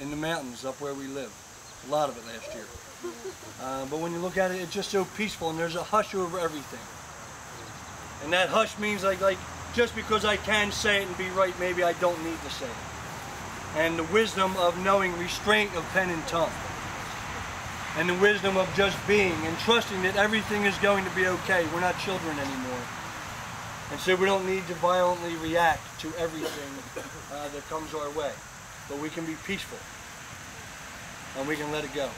[SPEAKER 3] in the mountains up where we live. A lot of it last year. Uh, but when you look at it, it's just so peaceful and there's a hush over everything. And that hush means like, like just because I can say it and be right, maybe I don't need to say it. And the wisdom of knowing restraint of pen and tongue. And the wisdom of just being and trusting that everything is going to be okay. We're not children anymore. And so we don't need to violently react to everything uh, that comes our way. But we can be peaceful. And we can let it go.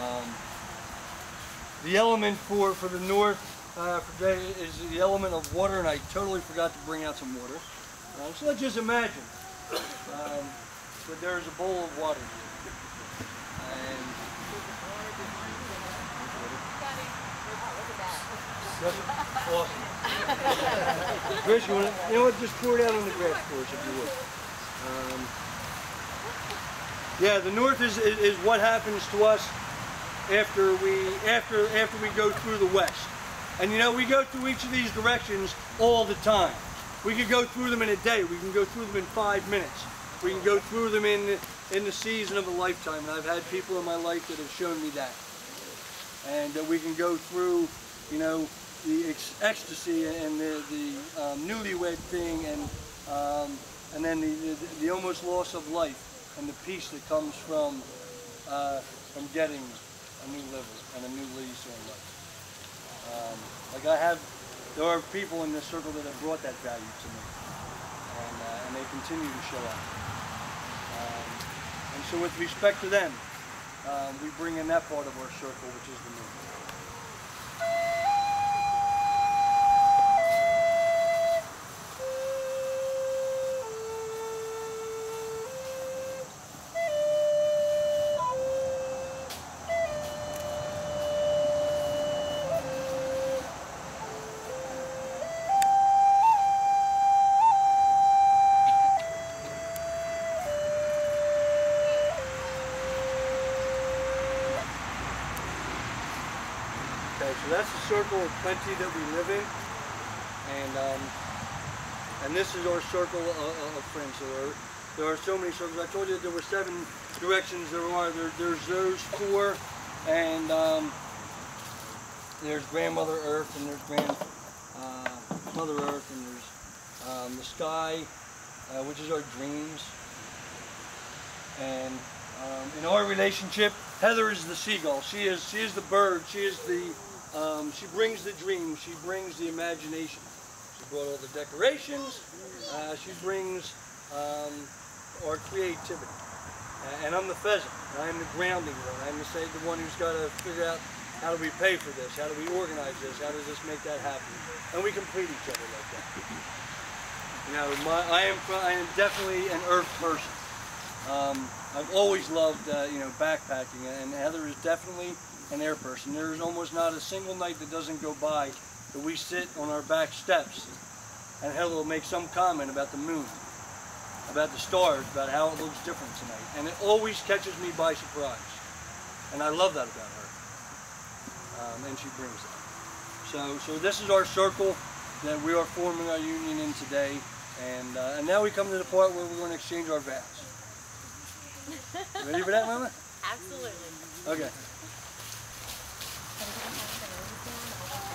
[SPEAKER 3] Um, the element for, for the north uh, for today is the element of water, and I totally forgot to bring out some water. Uh, so let's just imagine um, that there is a bowl of water awesome. Chris, you, wanna, you know what? Just pour it out on the grass for us if you would. Um, yeah, the north is, is, is what happens to us after we after after we go through the west. And you know, we go through each of these directions all the time. We could go through them in a day. We can go through them in five minutes. We can go through them in in the season of a lifetime. And I've had people in my life that have shown me that. And uh, we can go through, you know, the ex ecstasy and the, the um, newlywed thing and um, and then the, the, the almost loss of life and the peace that comes from uh, from getting a new liver and a new lease on life. Um, like I have, there are people in this circle that have brought that value to me, and, uh, and they continue to show up. Um, and so with respect to them, um, we bring in that part of our circle, which is the moon. That's the circle of plenty that we live in, and um, and this is our circle of, of friends. There, there are so many circles. I told you there were seven directions. There are there, there's those four, and um, there's grandmother Earth, and there's grand uh, Mother Earth, and there's um, the sky, uh, which is our dreams, and um, in our relationship, Heather is the seagull. She is she is the bird. She is the um, she brings the dream. She brings the imagination. She brought all the decorations. Uh, she brings um, our creativity. Uh, and I'm the pheasant. I'm the grounding one. I'm the, say, the one who's got to figure out how do we pay for this? How do we organize this? How does this make that happen? And we complete each other like that. You know, my, I am I am definitely an earth person. Um, I've always loved, uh, you know, backpacking, and Heather is definitely an air person. There's almost not a single night that doesn't go by that we sit on our back steps and Heather will make some comment about the moon, about the stars, about how it looks different tonight. And it always catches me by surprise. And I love that about her. Um, and she brings that. So, so this is our circle that we are forming our union in today. And, uh, and now we come to the part where we're going to exchange our vows. Ready for that, Mama?
[SPEAKER 6] Absolutely.
[SPEAKER 3] Okay.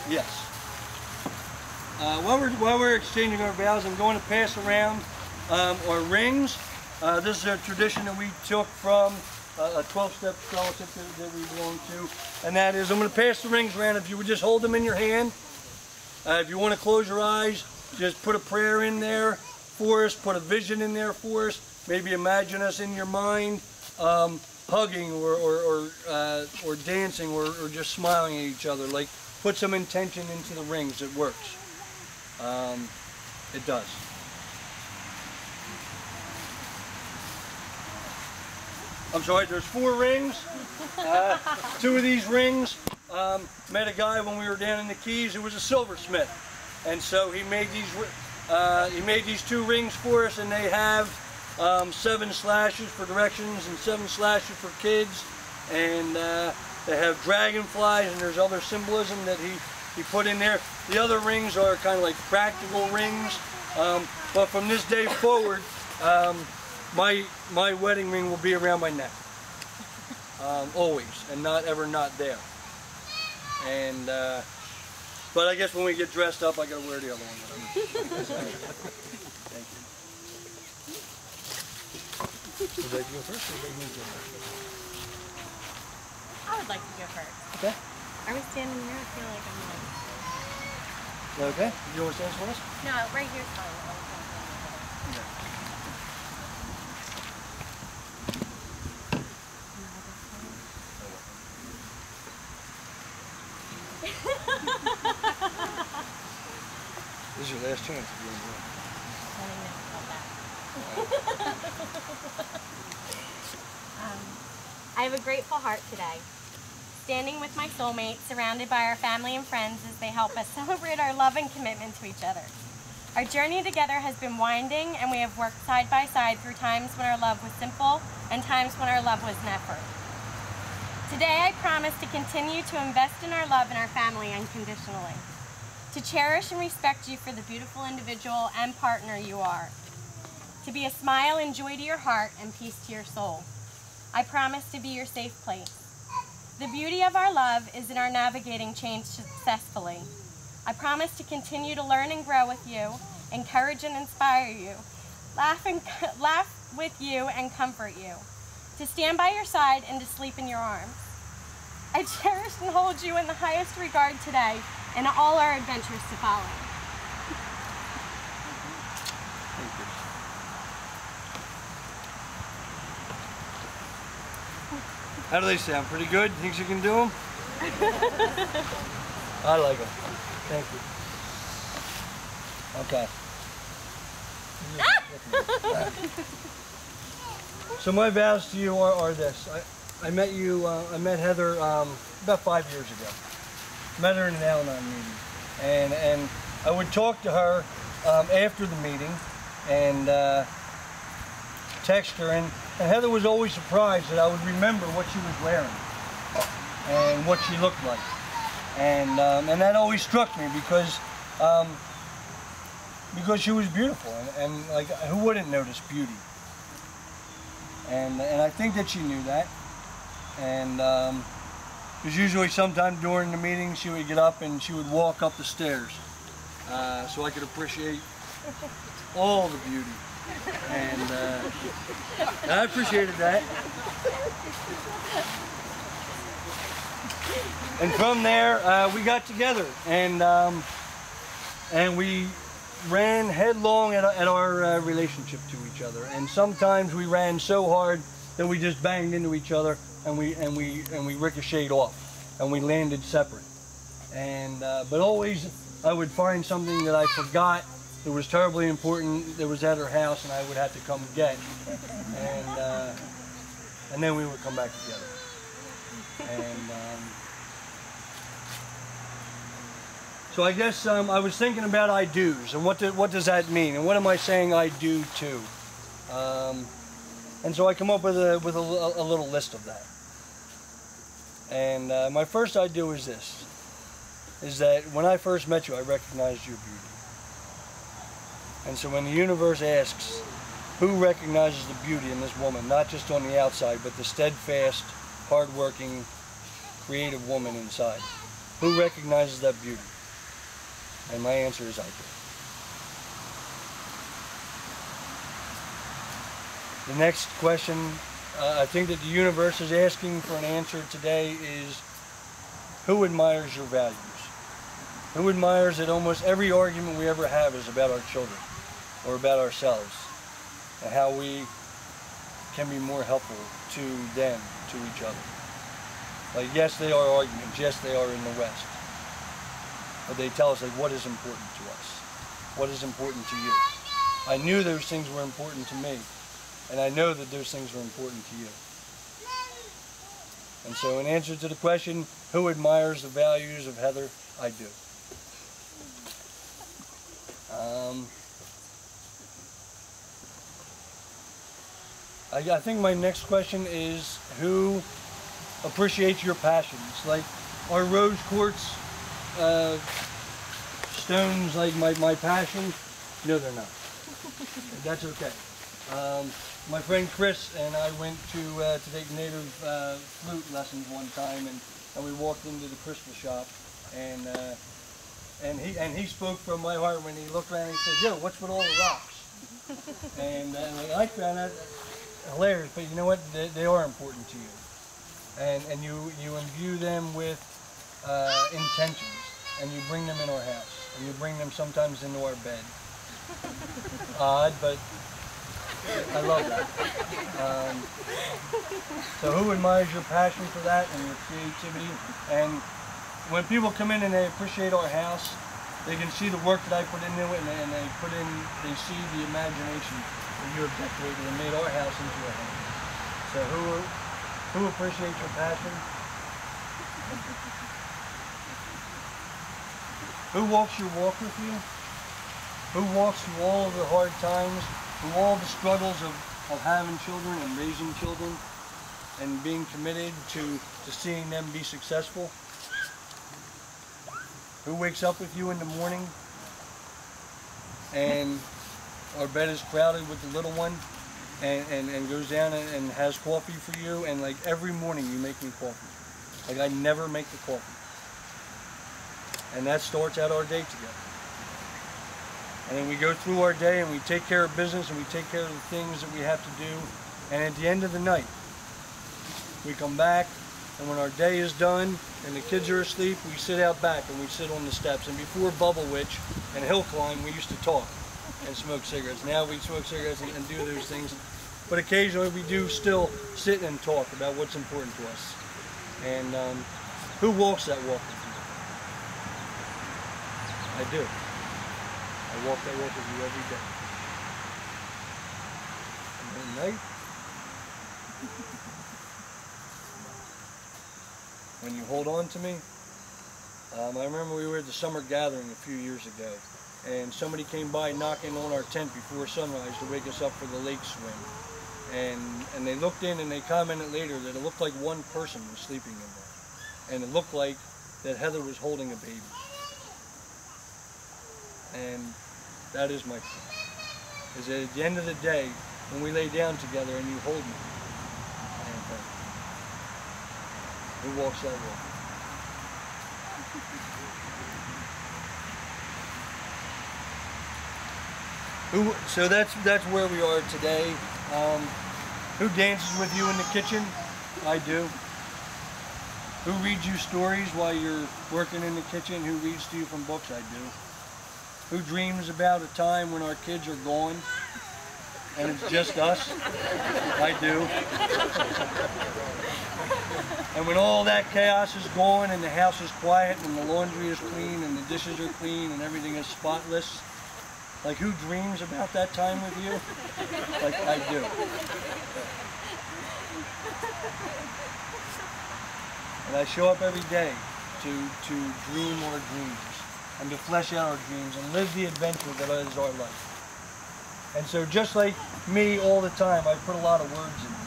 [SPEAKER 3] Yes. Uh, while, we're, while we're exchanging our vows, I'm going to pass around um, our rings. Uh, this is a tradition that we took from uh, a 12-step fellowship that, that we belong to. And that is, I'm going to pass the rings around. If you would just hold them in your hand. Uh, if you want to close your eyes, just put a prayer in there for us, put a vision in there for us. Maybe imagine us in your mind um, hugging or, or, or, uh, or dancing or, or, just smiling at each other. Like put some intention into the rings. It works. Um, it does. I'm sorry, there's four rings. Uh, two of these rings, um, met a guy when we were down in the Keys who was a silversmith. And so he made these uh, he made these two rings for us and they have um, seven slashes for directions and seven slashes for kids. And uh, that have dragonflies and there's other symbolism that he, he put in there. The other rings are kind of like practical rings. Um, but from this day forward, um, my, my wedding ring will be around my neck. Um, always, and not ever not there. And, uh, but I guess when we get dressed up, I gotta wear the other one. Thank you. Would you like to go first or would you like to go first?
[SPEAKER 6] I would like to go first.
[SPEAKER 3] Okay.
[SPEAKER 6] Are we standing here? I feel like I'm like.
[SPEAKER 3] Okay? You want to stand for us?
[SPEAKER 6] No, right here's fine.
[SPEAKER 3] This is your last chance to be in
[SPEAKER 6] um, I have a grateful heart today. Standing with my soulmate, surrounded by our family and friends as they help us celebrate our love and commitment to each other. Our journey together has been winding and we have worked side by side through times when our love was simple and times when our love was an effort. Today I promise to continue to invest in our love and our family unconditionally. To cherish and respect you for the beautiful individual and partner you are. To be a smile and joy to your heart and peace to your soul. I promise to be your safe place. The beauty of our love is in our navigating change successfully. I promise to continue to learn and grow with you, encourage and inspire you, laugh, and, laugh with you and comfort you, to stand by your side and to sleep in your arms. I cherish and hold you in the highest regard today and all our adventures to follow.
[SPEAKER 3] How do they sound? Pretty good? Think you can do them? I like them. Thank you. Okay. so my vows to you are, are this. I, I met you, uh, I met Heather um, about five years ago. Met her in an Al-Anon meeting. And, and I would talk to her um, after the meeting and uh, text her. And, and Heather was always surprised that I would remember what she was wearing and what she looked like. And, um, and that always struck me because, um, because she was beautiful. And, and like, who wouldn't notice beauty? And, and I think that she knew that. And um, usually sometime during the meeting she would get up and she would walk up the stairs uh, so I could appreciate all the beauty. And uh, I appreciated that. And from there, uh, we got together and um, and we ran headlong at, at our uh, relationship to each other. And sometimes we ran so hard that we just banged into each other and we and we and we ricocheted off and we landed separate. And uh, but always I would find something that I forgot that was terribly important that was at her house and I would have to come get. And uh, and then we would come back together. And um, so I guess um, I was thinking about I do's and what do, what does that mean and what am I saying I do to? Um, and so I come up with a with a, a little list of that. And uh, my first idea is this, is that when I first met you, I recognized your beauty. And so when the universe asks, who recognizes the beauty in this woman, not just on the outside, but the steadfast, hardworking, creative woman inside, who recognizes that beauty? And my answer is I do. The next question uh, I think that the universe is asking for an answer today is who admires your values? Who admires that almost every argument we ever have is about our children or about ourselves and how we can be more helpful to them, to each other. Like, yes, they are arguments. Yes, they are in the West. But they tell us, like, what is important to us? What is important to you? I knew those things were important to me. And I know that those things are important to you. And so in answer to the question, who admires the values of Heather? I do. Um, I, think my next question is who appreciates your passions. Like our rose quartz uh, stones, like my, my passion, no they're not. That's okay. Um, my friend Chris and I went to uh, to take native uh, flute lessons one time, and, and we walked into the crystal shop, and uh, and he and he spoke from my heart when he looked around and he said, "Yo, what's with all the rocks?" and uh, I found that hilarious, but you know what? They, they are important to you, and and you you imbue them with uh, intentions, and you bring them in our house, and you bring them sometimes into our bed. Odd, but I love that. Um, so who admires your passion for that and your creativity? And when people come in and they appreciate our house, they can see the work that I put into it and they, and they put in, they see the imagination you have decorated and made our house into a home. So who, who appreciates your passion? Who walks your walk with you? Who walks through all of the hard times, through all the struggles of, of having children and raising children and being committed to, to seeing them be successful? Who wakes up with you in the morning and our bed is crowded with the little one and, and, and goes down and, and has coffee for you and like every morning you make me coffee. Like I never make the coffee. And that starts out our day together. And then we go through our day and we take care of business and we take care of the things that we have to do. And at the end of the night, we come back and when our day is done and the kids are asleep, we sit out back and we sit on the steps. And before Bubble Witch and Hill Climb, we used to talk and smoke cigarettes. Now we smoke cigarettes and, and do those things. But occasionally we do still sit and talk about what's important to us. And um, who walks that walk with you? I do. I walk that walk with you every day. And at night, when you hold on to me, um, I remember we were at the summer gathering a few years ago, and somebody came by knocking on our tent before sunrise to wake us up for the lake swim. And, and they looked in and they commented later that it looked like one person was sleeping in there. And it looked like that Heather was holding a baby. And that is my prayer. Is that at the end of the day, when we lay down together and you hold me, am thankful. Uh, Who walks that walk? Who, so that's that's where we are today. Um, who dances with you in the kitchen? I do. Who reads you stories while you're working in the kitchen? Who reads to you from books? I do. Who dreams about a time when our kids are gone and it's just us? I do. And when all that chaos is gone and the house is quiet and the laundry is clean and the dishes are clean and everything is spotless, like who dreams about that time with you? Like I do. And I show up every day to, to dream our dreams and to flesh out our dreams and live the adventure that is our life. And so just like me all the time, I put a lot of words in.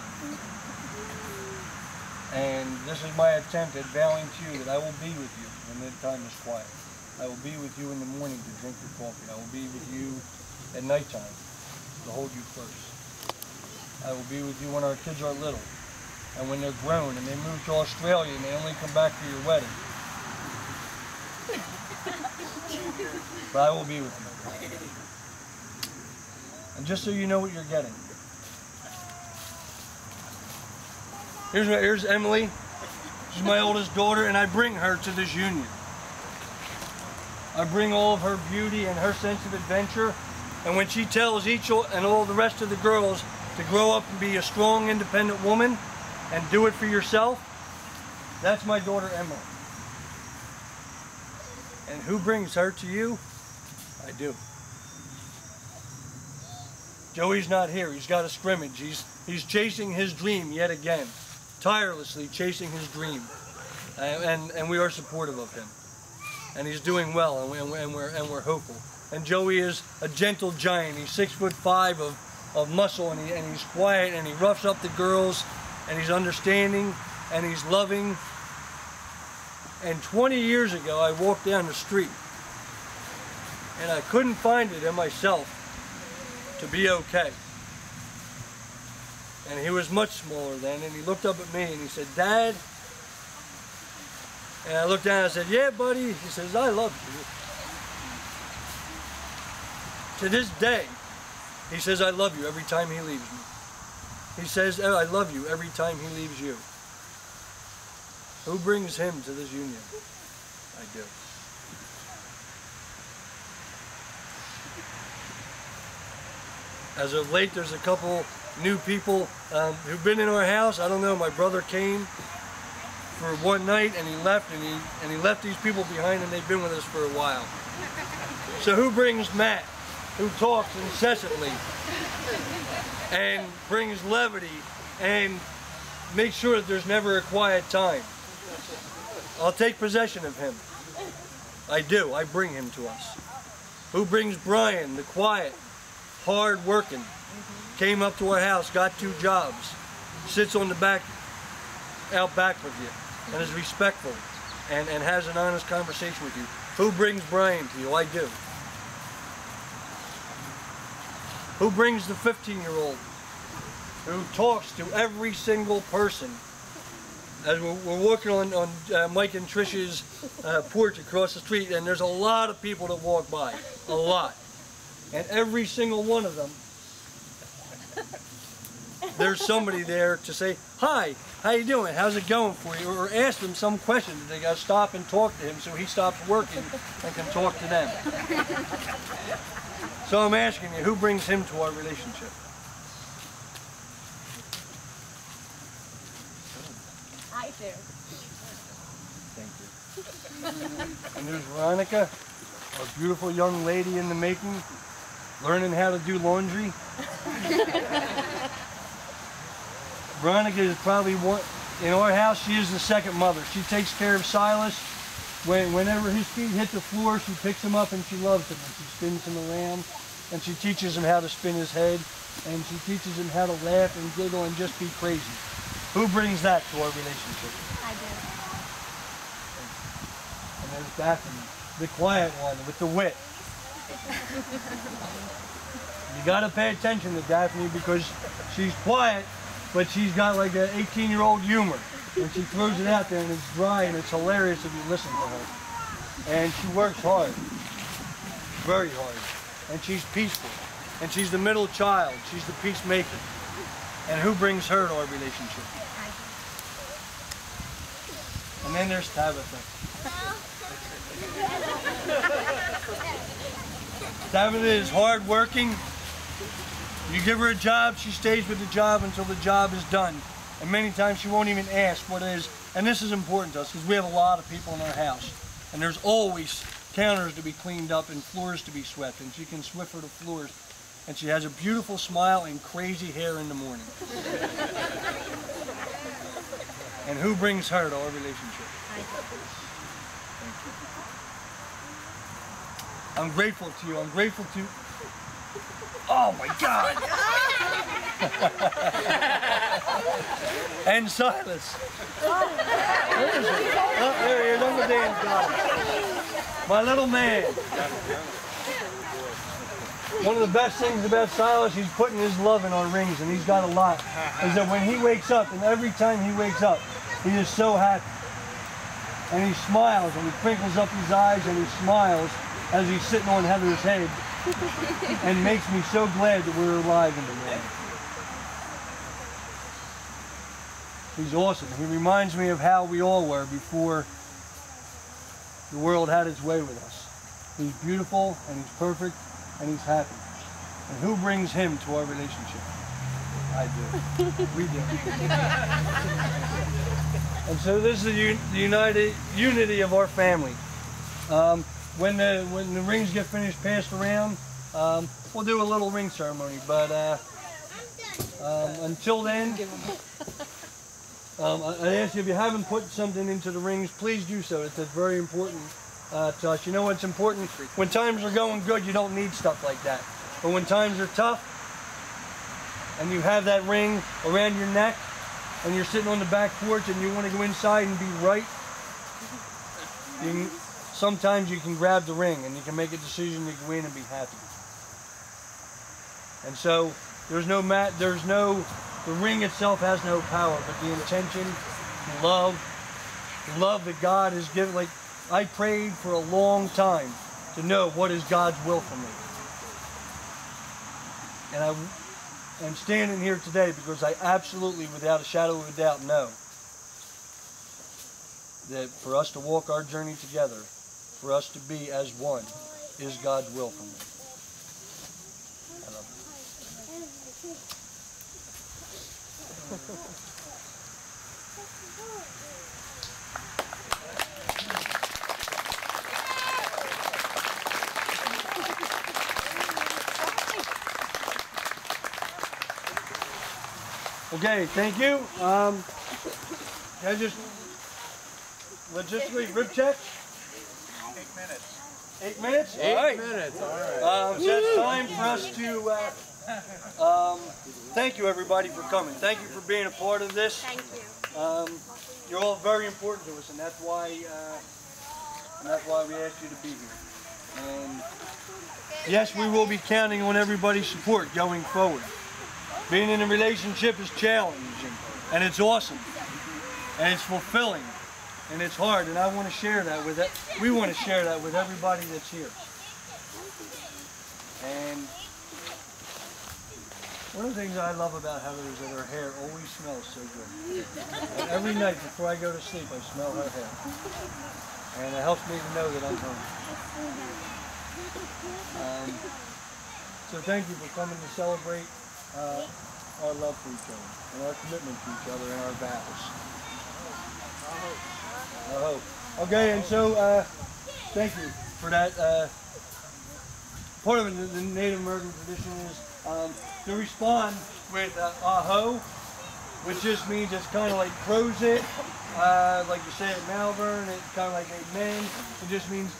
[SPEAKER 3] And this is my attempt at vowing to you that I will be with you when the time is quiet. I will be with you in the morning to drink your coffee. I will be with you at nighttime to hold you close. I will be with you when our kids are little and when they're grown and they move to Australia and they only come back for your wedding. But I will be with you. And just so you know what you're getting. Here's, my, here's Emily. She's my oldest daughter, and I bring her to this union. I bring all of her beauty and her sense of adventure. And when she tells each and all the rest of the girls to grow up and be a strong, independent woman and do it for yourself, that's my daughter Emily. And who brings her to you? I do. Joey's not here. He's got a scrimmage. He's, he's chasing his dream yet again, tirelessly chasing his dream. And, and, and we are supportive of him. And he's doing well, and, we, and, we're, and we're hopeful. And Joey is a gentle giant. He's six foot five of, of muscle, and, he, and he's quiet, and he roughs up the girls, and he's understanding, and he's loving. And 20 years ago, I walked down the street and I couldn't find it in myself to be okay. And he was much smaller then, and he looked up at me and he said, Dad, and I looked down and I said, yeah, buddy. He says, I love you. To this day, he says, I love you every time he leaves me. He says, "Oh, I love you every time he leaves you. Who brings him to this union? I do. As of late, there's a couple new people um, who've been in our house. I don't know, my brother came for one night and he left and he and he left these people behind and they've been with us for a while. So who brings Matt, who talks incessantly and brings levity and makes sure that there's never a quiet time? I'll take possession of him. I do. I bring him to us. Who brings Brian, the quiet, hard working, came up to our house, got two jobs, sits on the back, out back with you, and is respectful and, and has an honest conversation with you. Who brings Brian to you? I do. Who brings the 15 year old who talks to every single person as we're, we're working on, on uh, Mike and Trish's uh, porch across the street, and there's a lot of people that walk by, a lot. And every single one of them, there's somebody there to say, hi, how you doing? How's it going for you? Or ask them some question. They got to stop and talk to him so he stops working and can talk to them. So I'm asking you, who brings him to our relationship?
[SPEAKER 6] I do.
[SPEAKER 3] Thank you. And there's Veronica, a beautiful young lady in the making, learning how to do laundry. Veronica is probably one, in our house, she is the second mother. She takes care of Silas. When, whenever his feet hit the floor, she picks him up and she loves him. And she spins him around and she teaches him how to spin his head and she teaches him how to laugh and giggle and just be crazy. Who brings that to our relationship?
[SPEAKER 6] I do.
[SPEAKER 3] And there's Daphne, the quiet one with the wit. You got to pay attention to Daphne because she's quiet, but she's got like an 18-year-old humor. And she throws it out there and it's dry and it's hilarious if you listen to her. And she works hard, very hard. And she's peaceful. And she's the middle child. She's the peacemaker. And who brings her to our relationship? And then there's Tabitha. Tabitha is hardworking. You give her a job, she stays with the job until the job is done. And many times she won't even ask what it is. And this is important to us because we have a lot of people in our house. And there's always counters to be cleaned up and floors to be swept. And she can swiffer the floors. And she has a beautiful smile and crazy hair in the morning. and who brings her to our relationship? I'm grateful to you. I'm grateful to. Oh my God! and Silas. Where is he? Oh, there he is. Dan's got. My little man. One of the best things about Silas, he's putting his love in our rings, and he's got a lot. Is that when he wakes up, and every time he wakes up, he is so happy. And he smiles, and he crinkles up his eyes, and he smiles as he's sitting on Heather's head, and makes me so glad that we're alive in the morning. He's awesome. He reminds me of how we all were before the world had its way with us. He's beautiful, and he's perfect, and he's happy. And who brings him to our relationship? I do. We do. and so this is the, un the united unity of our family. Um, when the when the rings get finished passed around, um, we'll do a little ring ceremony. But uh, um, until then, um, I, I ask you if you haven't put something into the rings, please do so. It's, it's very important uh, to us. You know what's important? When times are going good, you don't need stuff like that. But when times are tough, and you have that ring around your neck, and you're sitting on the back porch and you want to go inside and be right, sometimes you can grab the ring and you can make a decision to go in and be happy. And so there's no mat, there's no, the ring itself has no power, but the intention, love, love that God has given. Like I prayed for a long time to know what is God's will for me. And I am standing here today because I absolutely, without a shadow of a doubt, know that for us to walk our journey together, for us to be as one, is God's will for me. Okay, thank you. Um, can I just logistically rib check?
[SPEAKER 2] Eight minutes.
[SPEAKER 3] Eight minutes? All right.
[SPEAKER 2] minutes, all right.
[SPEAKER 3] Um, so it's time for us to uh, um, thank you everybody for coming. Thank you for being a part of this.
[SPEAKER 6] Thank you.
[SPEAKER 3] Um, you're all very important to us, and that's why uh, and that's why we asked you to be here. And yes, we will be counting on everybody's support going forward. Being in a relationship is challenging, and it's awesome, and it's fulfilling, and it's hard, and I want to share that with it. We want to share that with everybody that's here. And one of the things I love about Heather is that her hair always smells so good. And every night before I go to sleep, I smell her hair. And it helps me to know that I'm home. Um, so thank you for coming to celebrate uh, our love for each other and our commitment to each other and our vows. Hope. Okay, and so uh, thank you for that. Uh, part of the, the Native American tradition is um, to respond with uh, aho, which just means it's kind of like pros it, uh, like you said at Malvern, it's kind of like amen. It just means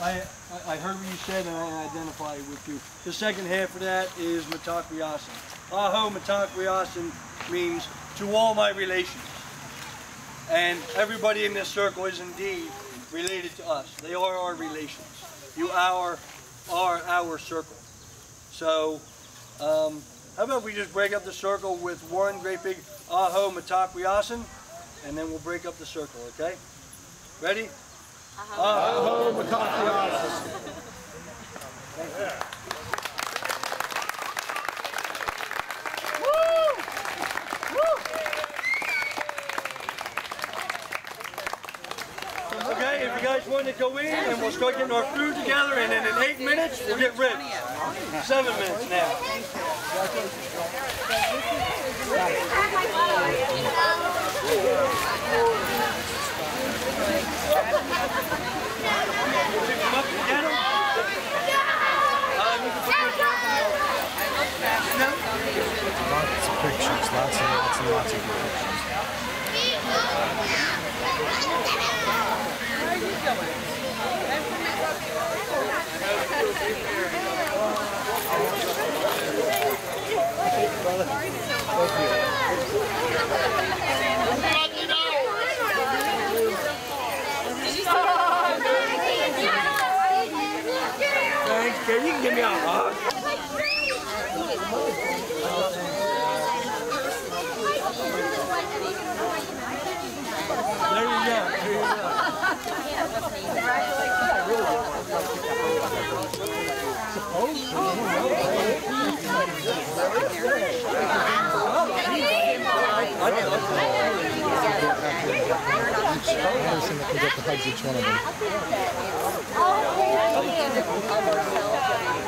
[SPEAKER 3] I, I heard what you said and I identify with you. The second half of that is mitakuye oyasin. Aho mitakuye oyasin means to all my relations. And everybody in this circle is indeed related to us. They are our relations. You are, are our circle. So, um, how about we just break up the circle with one great big aho mitakuye oyasin, and then we'll break up the circle, okay? Ready? Aho mitakuye oyasin. Thank you. Okay, if you guys want to go in and we'll start getting our food together and then in eight minutes we'll get ribs. Seven minutes now.
[SPEAKER 1] Lots of pictures, lots and lots and lots of pictures.
[SPEAKER 3] Thanks, kid. You can give me a hug. There you go. There you go.
[SPEAKER 1] Person that can get to hugs each one of them.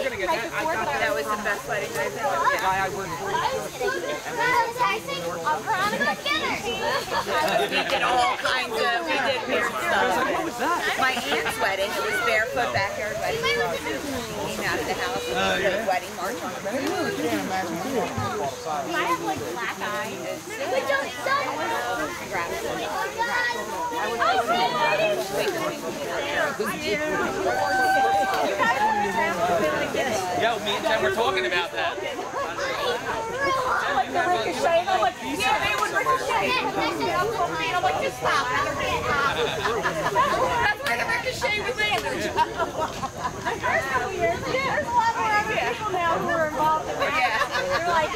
[SPEAKER 9] You're gonna get that. I thought that was the best wedding I've ever been. Why I wouldn't. We did all kinds of, we did weird stuff. What was that? My aunt's wedding, it was barefoot backyard wedding. We came out of the house and
[SPEAKER 3] Oh,
[SPEAKER 9] did
[SPEAKER 3] yeah?
[SPEAKER 9] the wedding march on the road.
[SPEAKER 6] I have like black eyes.
[SPEAKER 9] Congrats. I was
[SPEAKER 21] Yo, me and Jen were talking about that.
[SPEAKER 4] Like the ricochet, I'm like, yeah, they I'm like, just stop. That's where the ricochet was there's a lot more people now who are involved in. They're like,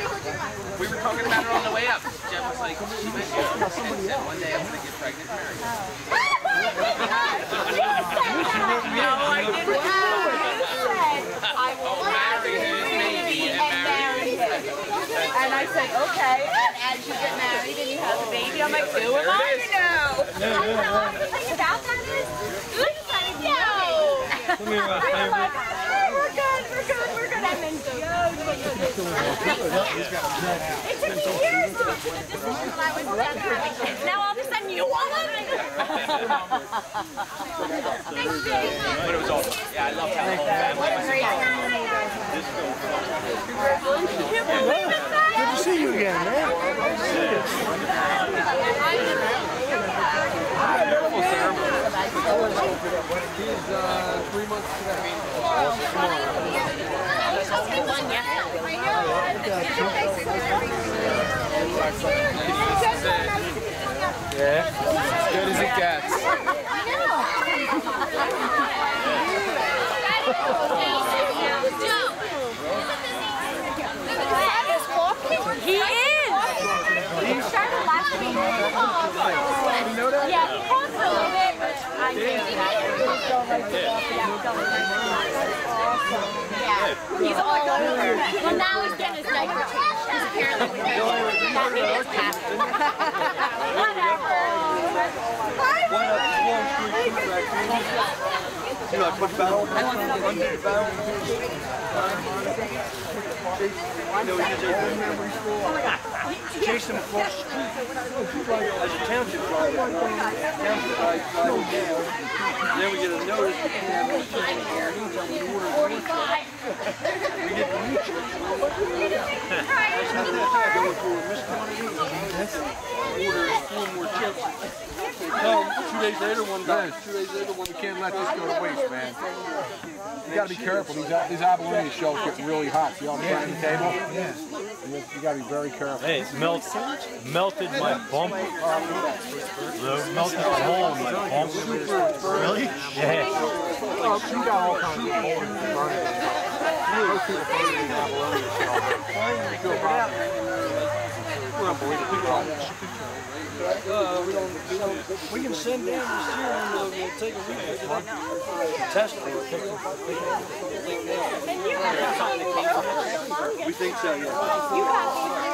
[SPEAKER 21] We were talking about it on the way up. Jen was like, she you and one day I'm going to get pregnant and marry you.
[SPEAKER 4] no, I didn't. I will
[SPEAKER 21] marry his baby and marry
[SPEAKER 4] And I said, okay. And as you get married and you have a baby, I'm like, who am I to know? The thing about that is, we decided no. We were like, "Ah, we're good, we're good, we're good. And then It took me years to get to the decision that I was done having kids. Now all of a sudden you want them? Thanks, Jake.
[SPEAKER 21] But it was awesome. Yeah, I love how the whole family
[SPEAKER 4] Good
[SPEAKER 5] to see you again, man.
[SPEAKER 7] He's uh, three months today. Yeah, as good as it gets.
[SPEAKER 4] He is. He started last week. You know that? Yeah, he walks a little bit, but I think that. Yeah, he's all over. Well, now he's getting his diaper changed. Because apparently we made his past. Whatever.
[SPEAKER 3] One up, one street, two raccoons. You I put barrel, run through the barrel. No, he did it. Chase them across. As a township driver. Township driving. Then we get a notice. we can't have any children. In the meantime, we order a new church. We get the new church. That's how they go through a miscommunication. Order four more churches. No, two days later, one dies. Two days later, one
[SPEAKER 5] You can't let this go to waste, man. You gotta be careful. These, these abalone shells get really hot. See on the? Yeah. You, you gotta be very careful.
[SPEAKER 22] Hey, it melt, melted my bump. Melted the in my bump.
[SPEAKER 5] Really?
[SPEAKER 22] Yeah.
[SPEAKER 5] Well, you got all in the burning. Those people burn these abalone shells. Feel. We're unbelievable.
[SPEAKER 3] Uh, we don't, we don't, we can send down the serum, uh, we'll take a week, pick it test it. We think so, yeah.
[SPEAKER 4] You got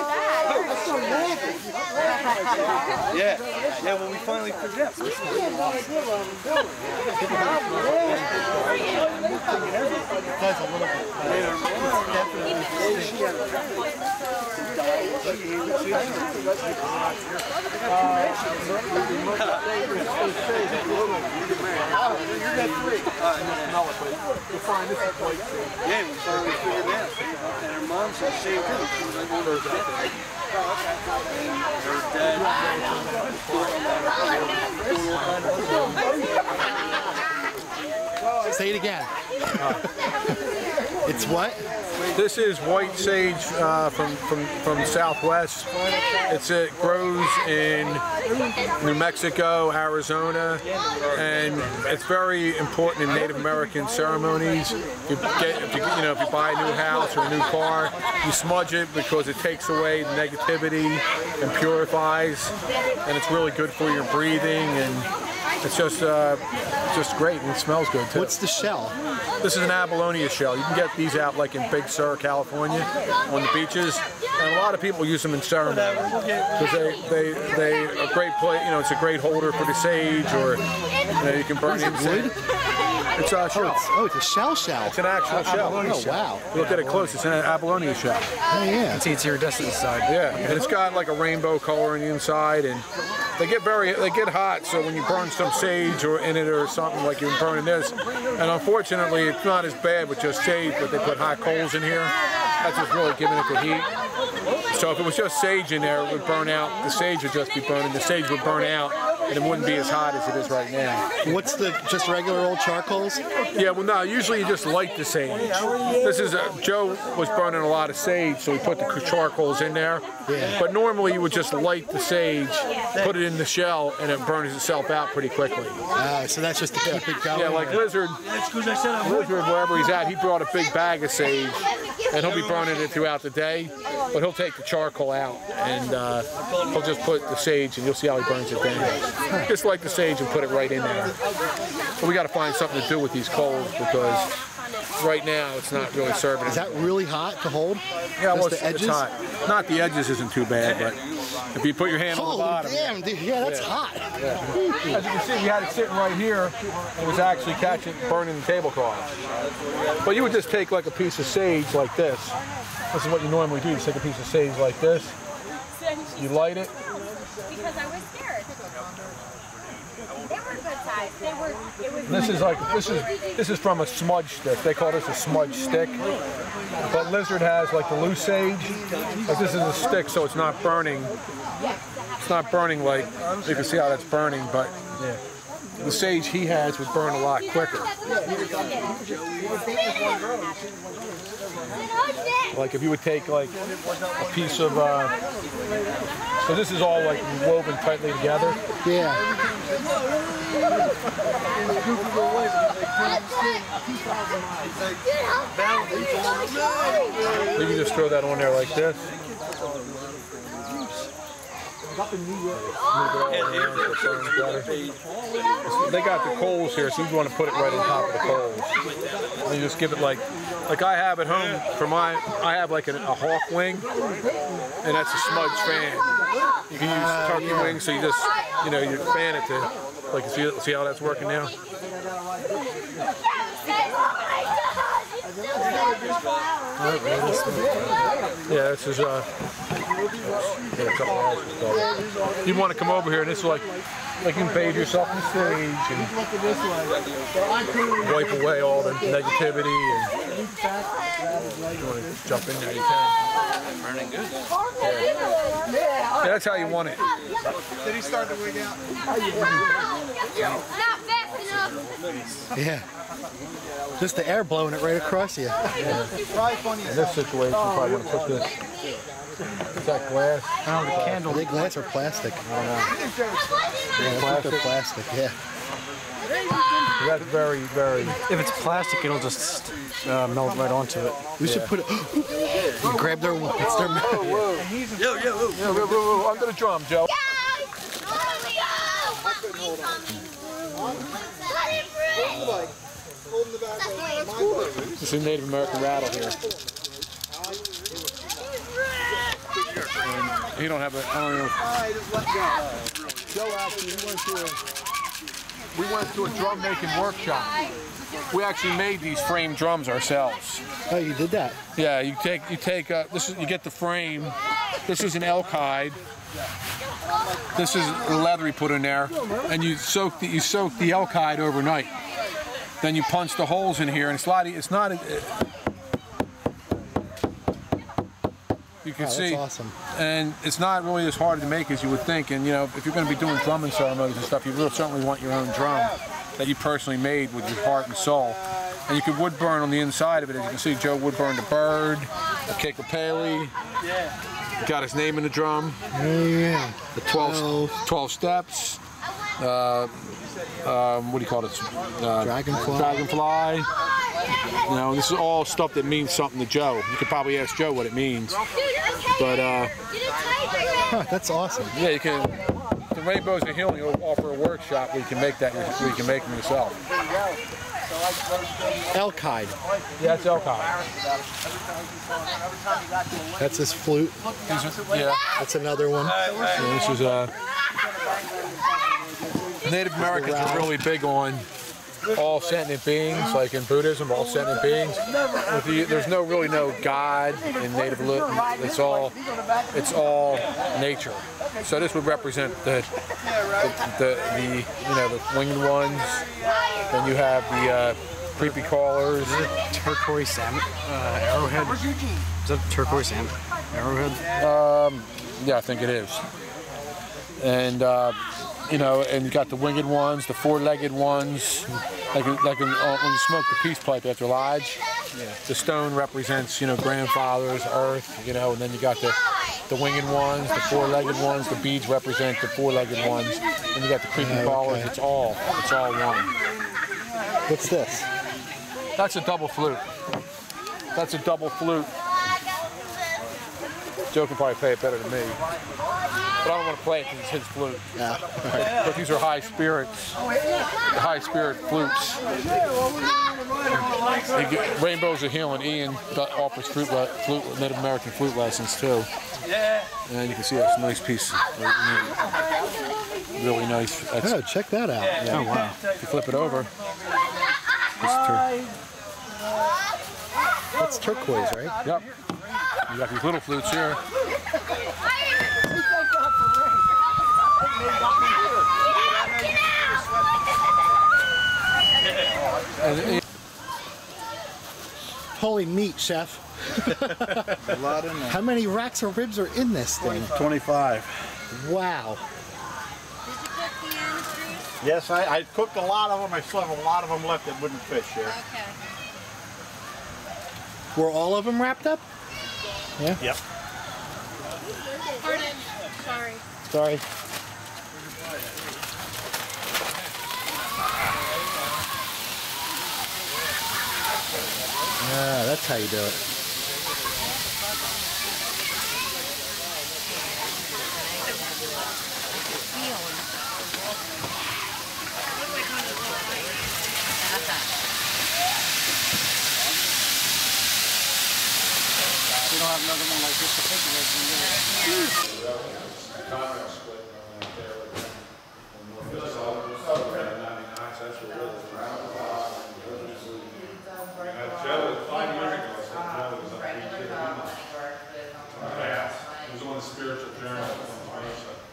[SPEAKER 3] Yeah, yeah, when we finally figured out. This is no idea what I'm doing.
[SPEAKER 1] That's a little bit. Say it again. it's what?
[SPEAKER 5] This is white sage uh, from, from, from Southwest. It's, it grows in New Mexico, Arizona, and it's very important in Native American ceremonies. You get, if you, you know, if you buy a new house or a new car, you smudge it because it takes away the negativity and purifies, and it's really good for your breathing and it's just uh, just great and it smells good too.
[SPEAKER 1] What's the shell?
[SPEAKER 5] This is an abalone shell. You can get these out like in Big Sur, California, on the beaches, and a lot of people use them in ceremony because they they they are great play. You know, it's a great holder for the sage, or you know, you can burn
[SPEAKER 1] it wood?
[SPEAKER 5] It's a shell.
[SPEAKER 1] Oh, it's, oh, it's a shell shell.
[SPEAKER 5] It's an actual shell.
[SPEAKER 1] Oh, wow.
[SPEAKER 5] Look at it close. It's an abalonia shell.
[SPEAKER 1] Oh, yeah.
[SPEAKER 5] It's, it's iridescent inside. Yeah, and it's got like a rainbow color on the inside, and they get very they get hot. So when you burn some sage or in it or something like you're burning this, and unfortunately it's not as bad with just sage, but they put hot coals in here. That's what's really giving it the heat. So if it was just sage in there, it would burn out. The sage would just be burning. The sage would burn out, and it wouldn't be as hot as it is right now.
[SPEAKER 1] What's the just regular old charcoals?
[SPEAKER 5] Yeah, well, no. Usually you just light the sage. This is a, Joe was burning a lot of sage, so we put the charcoals in there.
[SPEAKER 1] Yeah.
[SPEAKER 5] But normally you would just light the sage, put it in the shell, and it burns itself out pretty quickly.
[SPEAKER 1] Oh, so that's just to keep it going.
[SPEAKER 5] Yeah, like Lizard, Lizard, wherever he's at, he brought a big bag of sage, and he'll be burning it throughout the day. But he'll take the charcoal out, and uh, he'll just put the sage, and you'll see how he burns it down. Just like the sage and put it right in there. But we got to find something to do with these coals because right now it's not really serving.
[SPEAKER 1] Is that really hot to hold?
[SPEAKER 5] Yeah, well,
[SPEAKER 1] Just
[SPEAKER 5] it's,
[SPEAKER 1] the
[SPEAKER 5] it's
[SPEAKER 1] edges?
[SPEAKER 5] hot. Not the edges isn't too bad, but if you put your hand on the bottom.
[SPEAKER 1] damn, dude. Yeah, that's
[SPEAKER 5] Yeah.
[SPEAKER 1] hot.
[SPEAKER 5] As you can see, we had it sitting right here. It was actually catching, burning the tablecloth. But you would just take like a piece of sage like this. This is what you normally do. You take a piece of sage like this. You light it.
[SPEAKER 6] Because I was scared. They were good size. They were. It was.
[SPEAKER 5] And this is like this is this is from a smudge stick. They call this a smudge stick. But lizard has like the loose sage. Like this is a stick, so it's not burning. It's not burning like you can see how that's burning, but the sage he has would burn a lot quicker. Like if you would take like a piece of, uh, so this is all like woven tightly together.
[SPEAKER 1] Yeah.
[SPEAKER 5] You can just throw that on there like this. They got the coals here, so you want to put it right on top of the coals. And you just give it like, like I have at home for my, I have like a, a hawk wing, and that's a smudge fan. You can use turkey wings, so you just, you know, you fan it to, like, see, see how that's working now? Yeah, this is uh, get a couple of ounces of. You want to come over here, and this is like, like you can bathe yourself in the sage and wipe away all the negativity. And you want to jump in there, you can.
[SPEAKER 21] Burning good.
[SPEAKER 5] Yeah, that's how you want it.
[SPEAKER 16] Did he start to wig out?
[SPEAKER 14] Not fast enough.
[SPEAKER 1] Yeah. Just the air blowing it right across you.
[SPEAKER 5] In this situation, you probably want to put this. Is that glass?
[SPEAKER 1] Oh, the candle. Are they glass or plastic? I don't know. Yeah, I think they're plastic, yeah.
[SPEAKER 5] That's very, very.
[SPEAKER 23] If it's plastic, it'll just uh, melt right onto it.
[SPEAKER 1] We should put it. you grab their. It's their.
[SPEAKER 5] Yo, yo, yo, yo, yo, yo, under the drum, Joe. This is a Native American rattle here. And he don't have a, I don't know. Joe actually, we went to a, we went to a drum making workshop. We actually made these frame drums ourselves.
[SPEAKER 1] Oh, you did that?
[SPEAKER 5] Yeah, you take, you take, uh, this is, you get the frame. This is an elk hide. This is leather you put in there, and you soak the, you soak the elk hide overnight. Then you punch the holes in here, and it's a lot. It's not. A, you can
[SPEAKER 1] that's
[SPEAKER 5] see,
[SPEAKER 1] awesome.
[SPEAKER 5] and it's not really as hard to make as you would think. And you know, if you're going to be doing drumming ceremonies and stuff, you really certainly want your own drum that you personally made with your heart and soul. And you could wood burn on the inside of it. As you can see, Joe wood burned a bird, a Paley. Got his name in the drum.
[SPEAKER 1] Yeah.
[SPEAKER 5] The 12, 12 steps. Uh, um, what do you call it? Uh,
[SPEAKER 1] Dragonfly.
[SPEAKER 5] Dragonfly. You know, this is all stuff that means something to Joe. You could probably ask Joe what it means. But uh,
[SPEAKER 1] Huh, that's awesome.
[SPEAKER 5] yeah, you can. The Rainbows of Healing will offer a workshop where you can make that. Where you can make them yourself.
[SPEAKER 1] Elk hide.
[SPEAKER 5] Yeah, it's elk hide.
[SPEAKER 1] That's his flute.
[SPEAKER 5] Yeah.
[SPEAKER 1] That's another one.
[SPEAKER 5] So this is uh, Native Americans are really big on all sentient beings, like in Buddhism, all sentient beings. The, there's no really no God in Native Lit. It's all it's all nature. So this would represent the the, the, the you know the winged ones. Then you have the uh, creepy crawlers.
[SPEAKER 23] Turquoise salmon, uh, arrowhead. Is that turquoise salmon? Arrowhead?
[SPEAKER 5] Um, yeah, I think it is. and uh, you know, and you got the winged ones, the four-legged ones, like like in, uh, when you smoke the peace pipe after lodge. The stone represents, you know, grandfathers, earth, you know, and then you got the the winged ones, the four-legged ones. The beads represent the four-legged ones, and you got the crawlers.
[SPEAKER 1] okay.
[SPEAKER 5] It's all, it's all one.
[SPEAKER 1] What's this?
[SPEAKER 5] That's a double flute. That's a double flute. Joe can probably play it better than me. But I don't want to play it because it's his flute. Yeah. But these are high spirits, high spirit flutes. You get- Rainbows of Healing. Ian offers flute, flute, Native American flute lessons too. And you can see that's a nice piece. Really nice. That's,
[SPEAKER 1] Oh, check that out.
[SPEAKER 5] yeah.
[SPEAKER 1] Oh, wow.
[SPEAKER 5] If you flip it over, it's tur-
[SPEAKER 1] That's turquoise, right?
[SPEAKER 5] Yep. You got these little flutes here. And,
[SPEAKER 1] Holy meat, chef.
[SPEAKER 10] A lot in there.
[SPEAKER 1] How many racks of ribs are in this thing?
[SPEAKER 10] 25.
[SPEAKER 1] Wow.
[SPEAKER 10] Yes, I, I cooked a lot of them. I still have a lot of them left that wouldn't fish here. Okay.
[SPEAKER 1] Were all of them wrapped up? Yeah.
[SPEAKER 10] Yep.
[SPEAKER 20] Pardon. Sorry.
[SPEAKER 1] Sorry. Ah, that's how you do it.
[SPEAKER 10] We don't have another one like this. To pick
[SPEAKER 2] Five years ago, I said Joe was up here. He was on the spiritual journey.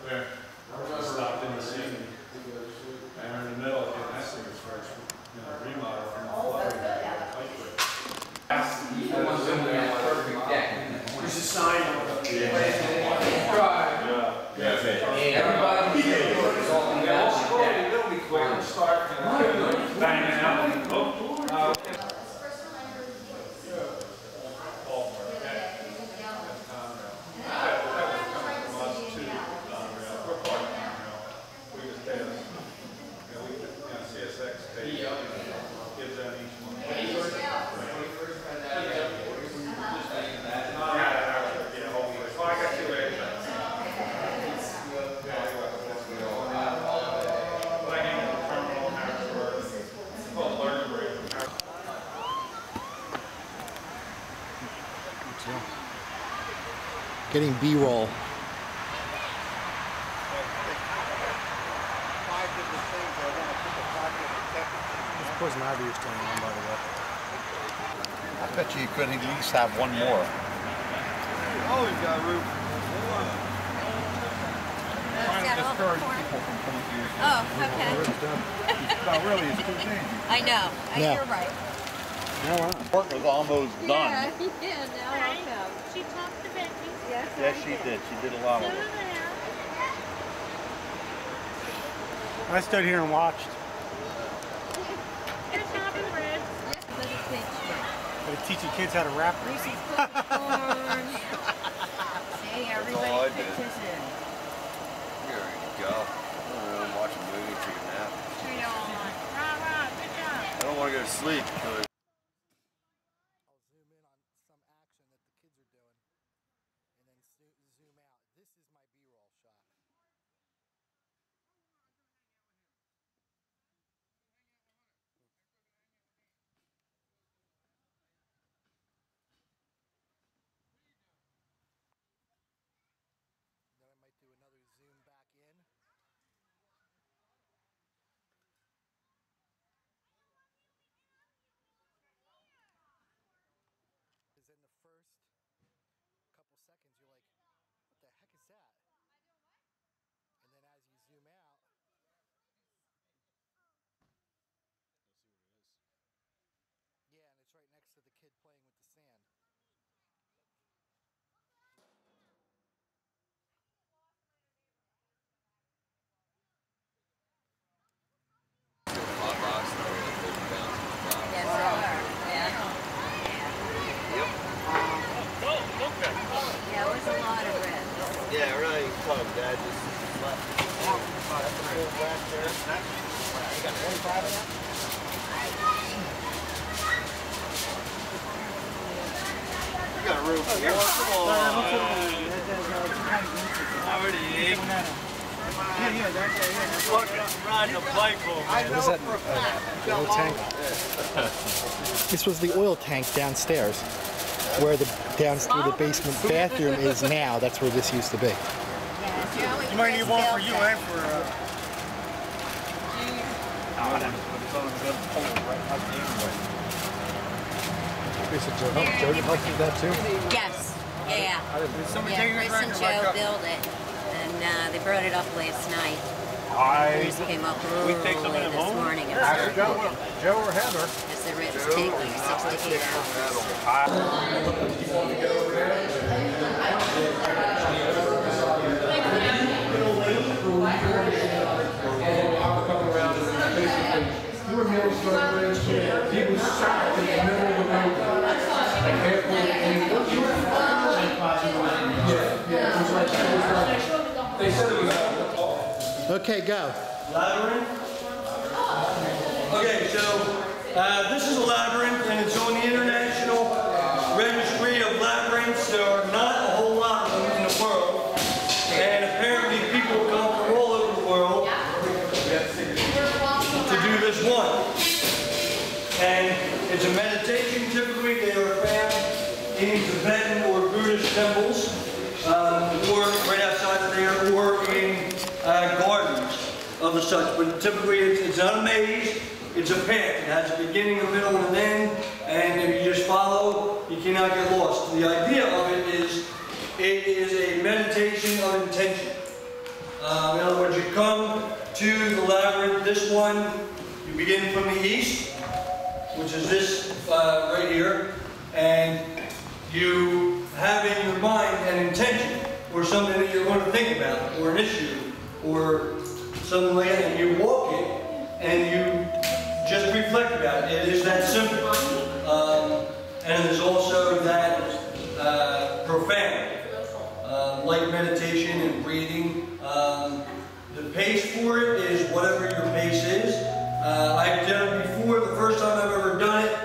[SPEAKER 2] Yeah. I stopped in to see him. And we're in the middle of getting that thing as far as, you know, remodel from the floor.
[SPEAKER 17] There's a sign on the
[SPEAKER 2] Yeah.
[SPEAKER 17] Everybody here is all about It'll be quick. Start.
[SPEAKER 2] Banging out. Oh.
[SPEAKER 1] Getting B-roll.
[SPEAKER 10] This poison ivy is still on, by the way. I bet you you could at least have one more.
[SPEAKER 2] Oh, you got room.
[SPEAKER 10] Trying to discourage people from coming to you.
[SPEAKER 19] Oh, okay.
[SPEAKER 10] No, really, it's too dangerous.
[SPEAKER 19] I know. I-
[SPEAKER 10] Yeah.
[SPEAKER 19] You're right.
[SPEAKER 10] Work was almost done.
[SPEAKER 19] yeah, now I'll come.
[SPEAKER 14] She talked to Becky.
[SPEAKER 19] Yes,
[SPEAKER 10] Yes, she did. She did a lot of it.
[SPEAKER 24] I stood here and watched.
[SPEAKER 14] Here's Happy Bread.
[SPEAKER 24] They're teaching kids how to rap.
[SPEAKER 19] See,
[SPEAKER 7] all
[SPEAKER 19] everybody
[SPEAKER 7] I
[SPEAKER 19] pitches
[SPEAKER 7] did.
[SPEAKER 19] in.
[SPEAKER 7] You're go. I don't watch a movie, take a nap.
[SPEAKER 14] Rah, rah, good job.
[SPEAKER 7] I don't want to go to sleep because
[SPEAKER 16] know
[SPEAKER 1] Is that
[SPEAKER 16] for a fact. You
[SPEAKER 1] oil tank? This was the oil tank downstairs, where the down through the basement bathroom is now. That's where this used to be.
[SPEAKER 16] You might need one for you and for. Uh,
[SPEAKER 1] Okay, so Joe, help, Joe helped you that too?
[SPEAKER 11] Yes, yeah.
[SPEAKER 16] somebody
[SPEAKER 11] Yeah,
[SPEAKER 16] take your
[SPEAKER 11] Chris
[SPEAKER 16] drink
[SPEAKER 11] and
[SPEAKER 16] and
[SPEAKER 11] Joe
[SPEAKER 16] up.
[SPEAKER 11] built it, and uh, they brought it up last night.
[SPEAKER 16] I-
[SPEAKER 11] Bruce came up
[SPEAKER 16] We
[SPEAKER 11] early
[SPEAKER 16] take some of them
[SPEAKER 11] this
[SPEAKER 16] home?
[SPEAKER 11] morning. and
[SPEAKER 16] Ask Joe,
[SPEAKER 11] cooking.
[SPEAKER 16] Joe or Heather.
[SPEAKER 11] Yes, they read to take like six to eight hours.
[SPEAKER 25] Four meals for the He was shot in the middle of the road.
[SPEAKER 1] Okay, go.
[SPEAKER 3] Labyrinth? Okay, so uh, this is a labyrinth and it's on the International Registry of Labyrinths. There are not Buddhist um, or right outside of there, or in uh, gardens of the such. But typically it's, it's not a maze, it's a path. It has a beginning, a middle, and an end. And if you just follow, you cannot get lost. The idea of it is, it is a meditation of intention. Um, in other words, you come to the labyrinth, this one, you begin from the east, which is this uh, right here, and you have in your mind an intention, or something that you're going to think about, or an issue, or something like that, and you walk it, and you just reflect about it. It is that simple. Um, and it is also that uh, profound uh, like meditation and breathing. Um, the pace for it is whatever your pace is. Uh, I've done it before. The first time I've ever done it,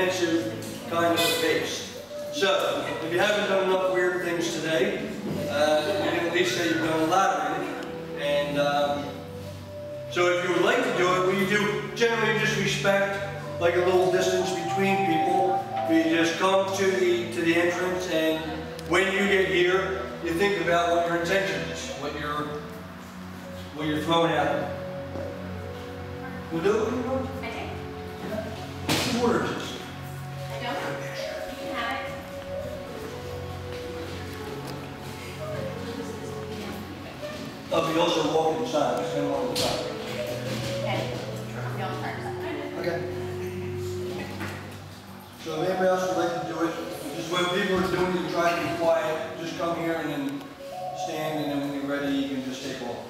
[SPEAKER 3] at, at like a pensive kind of a pace. So, if you haven't done enough weird things today, uh, you can at least say you've done a labyrinth. And um, so if you would like to do it, what you do, generally just respect like a little distance between people. We just come to the to the entrance and when you get here, you think about what your intention is, what you're what you're throwing out. You do it? Order is this? Oh, we also walk inside, stand on the side. Okay. So if anybody else would like to do it, just when people are doing it, try to be quiet. Just come here and then stand, and then when you're ready, you can just take off.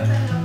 [SPEAKER 25] 会在那。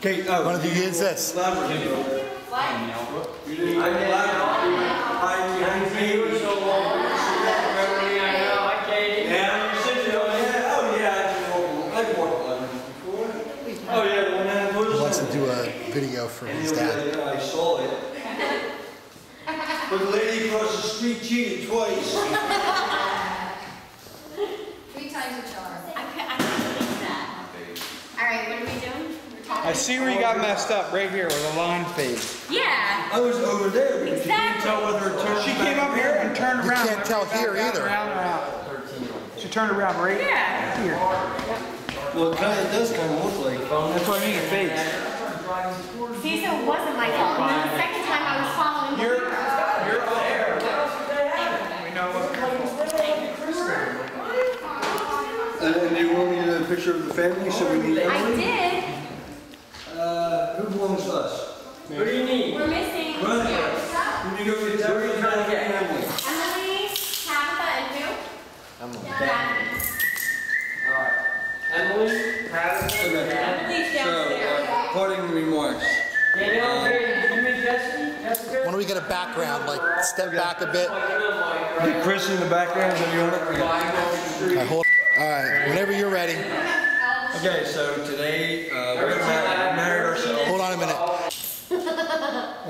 [SPEAKER 20] Okay,
[SPEAKER 3] uh.
[SPEAKER 1] One of you use this.
[SPEAKER 3] Elaborate. You didn't elaborate. Hide behind me, so long. Remember me, I know, I Katie. Yeah, you said you know, yeah, oh yeah, I can walk, I can walk along before. Oh yeah, the one that was.
[SPEAKER 1] He wants to do a video for his dad.
[SPEAKER 3] I saw it. But the lady across the street cheated twice.
[SPEAKER 4] Three times a charm.
[SPEAKER 6] I could, I could believe that. All right, what are we doing? We're talking.
[SPEAKER 26] I see where you got messed up, right here where the line fades.
[SPEAKER 6] Yeah.
[SPEAKER 3] I was over there, but you can't
[SPEAKER 6] Exactly.
[SPEAKER 3] tell whether it turned
[SPEAKER 26] She came up here and turned
[SPEAKER 1] You
[SPEAKER 26] around.
[SPEAKER 1] can't tell here either.
[SPEAKER 26] Around, around. She turned around right
[SPEAKER 6] Yeah.
[SPEAKER 26] here.
[SPEAKER 3] Well, it kinda does kinda look like.
[SPEAKER 26] That's what I mean, it fades.
[SPEAKER 6] See, so it wasn't my fault. And then the second time I was following.
[SPEAKER 26] You're, you're up there. We know what's
[SPEAKER 3] And then you want me to do a picture of the family, so we need
[SPEAKER 6] I did.
[SPEAKER 3] Uh, who belongs to us? What do you need?
[SPEAKER 6] We're missing.
[SPEAKER 3] Run it. You need to go get Deborah, you gotta get Emily.
[SPEAKER 6] Emily, Tabitha, and who? Daphne.
[SPEAKER 3] Emily, Travis,
[SPEAKER 6] Emily's
[SPEAKER 3] So,
[SPEAKER 6] downstairs.
[SPEAKER 3] uh, parting remarks.
[SPEAKER 1] Why don't we get a background, like step back a bit?
[SPEAKER 3] Get Chris in the background, you want it?
[SPEAKER 1] All right, hold. All right, whenever you're ready.
[SPEAKER 3] Okay, so today, uh, we're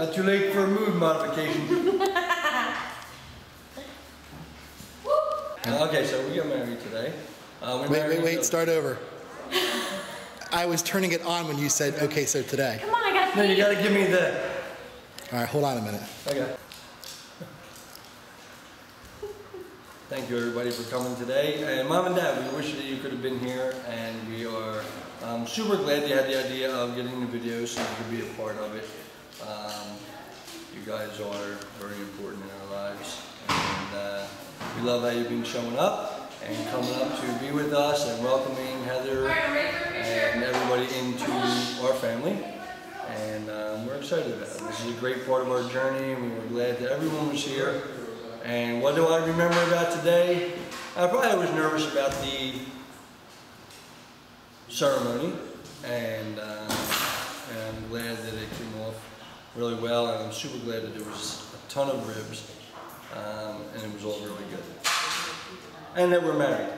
[SPEAKER 3] Not too late for a mood modification. Okay, so we got married today. Uh, we
[SPEAKER 1] Wait,
[SPEAKER 3] married
[SPEAKER 1] wait, wait. Start over. I was turning it on when you said, "Okay, so today."
[SPEAKER 6] Come on, I gotta
[SPEAKER 3] No, you gotta give me the,
[SPEAKER 1] All right, hold on a minute.
[SPEAKER 3] okay. Thank you, everybody, for coming today. And mom and dad, we wish that you could have been here, and we are um, super glad you had the idea of getting the video so you could be a part of it. Um, you guys are very important in our lives, and uh, we love how you've been showing up and coming up to be with us and welcoming Heather and everybody into our family. And um, we're excited about it. This is a great part of our journey, and we were glad that everyone was here. And what do I remember about today? I probably was nervous about the ceremony, and, uh, and I'm glad that it really well, and I'm super glad that there was a ton of ribs, um, and it was all really good. And that we're married.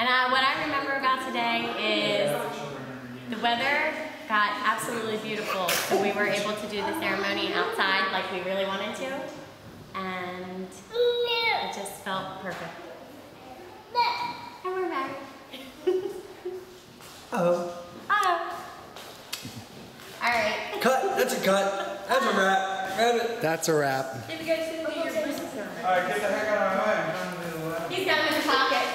[SPEAKER 6] And uh, what I remember about today is the weather got absolutely beautiful, so we were able to do the ceremony outside like we really wanted to, and it just felt perfect. And we're married.
[SPEAKER 3] Oh.
[SPEAKER 6] Oh. All right.
[SPEAKER 3] Cut. That's a cut. That's a wrap. Rabbit.
[SPEAKER 1] That's a wrap.
[SPEAKER 26] All right, get the heck out of my mind. He's got him in the pocket.